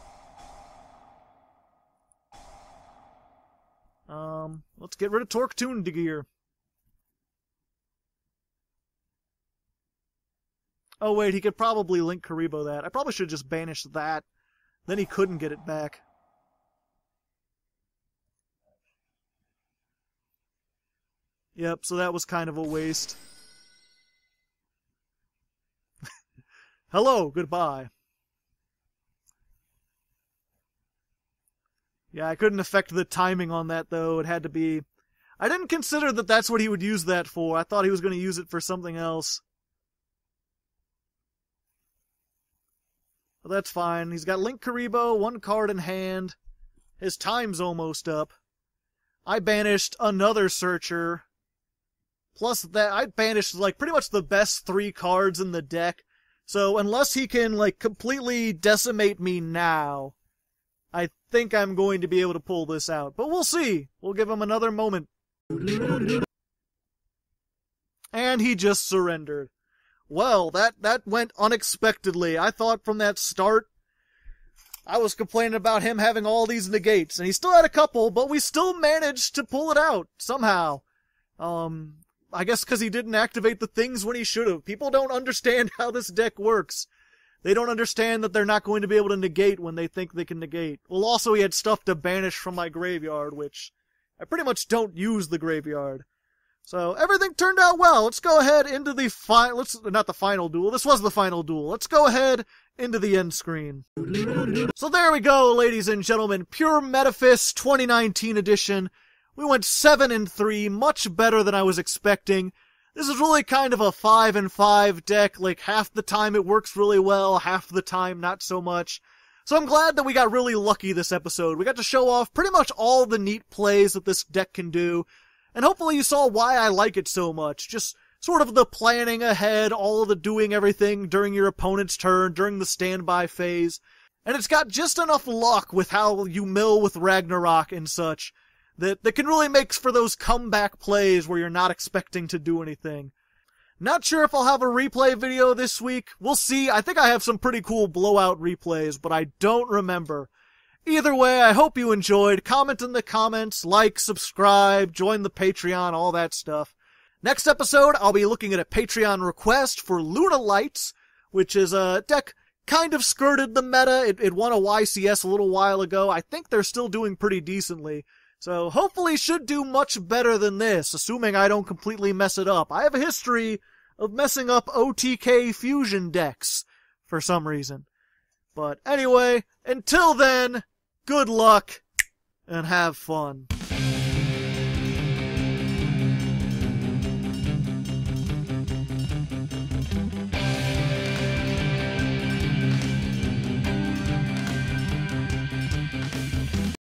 Um, let's get rid of Torque Tune Gear. Oh wait, he could probably Linkuriboh that. I probably should just banished that. Then he couldn't get it back. Yep, so that was kind of a waste. Hello, goodbye. Yeah, I couldn't affect the timing on that though. It had to be. I didn't consider that that's what he would use that for. I thought he was going to use it for something else. That's fine. He's got Linkuriboh, one card in hand. His time's almost up. I banished another searcher. Plus that, I banished like pretty much the best three cards in the deck. So unless he can like completely decimate me now, I think I'm going to be able to pull this out. But we'll see. We'll give him another moment. And he just surrendered. Well, that, that went unexpectedly. I thought from that start, I was complaining about him having all these negates, and he still had a couple, but we still managed to pull it out somehow. Um, I guess because he didn't activate the things when he should have. People don't understand how this deck works. They don't understand that they're not going to be able to negate when they think they can negate. Well, also he had stuff to banish from my graveyard, which I pretty much don't use the graveyard. So everything turned out well. Let's go ahead into the final. Let's not the final duel. This was the final duel. Let's go ahead into the end screen. So there we go, ladies and gentlemen. Pure Metaphys 2019 edition. We went seven and three, much better than I was expecting. This is really kind of a five and five deck. Like half the time it works really well, half the time not so much. So I'm glad that we got really lucky this episode. We got to show off pretty much all the neat plays that this deck can do. And hopefully you saw why I like it so much. Just sort of the planning ahead, all the doing everything during your opponent's turn, during the standby phase. And it's got just enough luck with how you mill with Ragnarok and such that, that can really make for those comeback plays where you're not expecting to do anything. Not sure if I'll have a replay video this week. We'll see. I think I have some pretty cool blowout replays, but I don't remember. Either way, I hope you enjoyed. Comment in the comments, like, subscribe, join the Patreon, all that stuff. Next episode, I'll be looking at a Patreon request for Lunalights, which is a deck kind of skirted the meta. It, it won a YCS a little while ago. I think they're still doing pretty decently. So hopefully should do much better than this, assuming I don't completely mess it up. I have a history of messing up OTK fusion decks for some reason. But anyway, until then, good luck and have fun.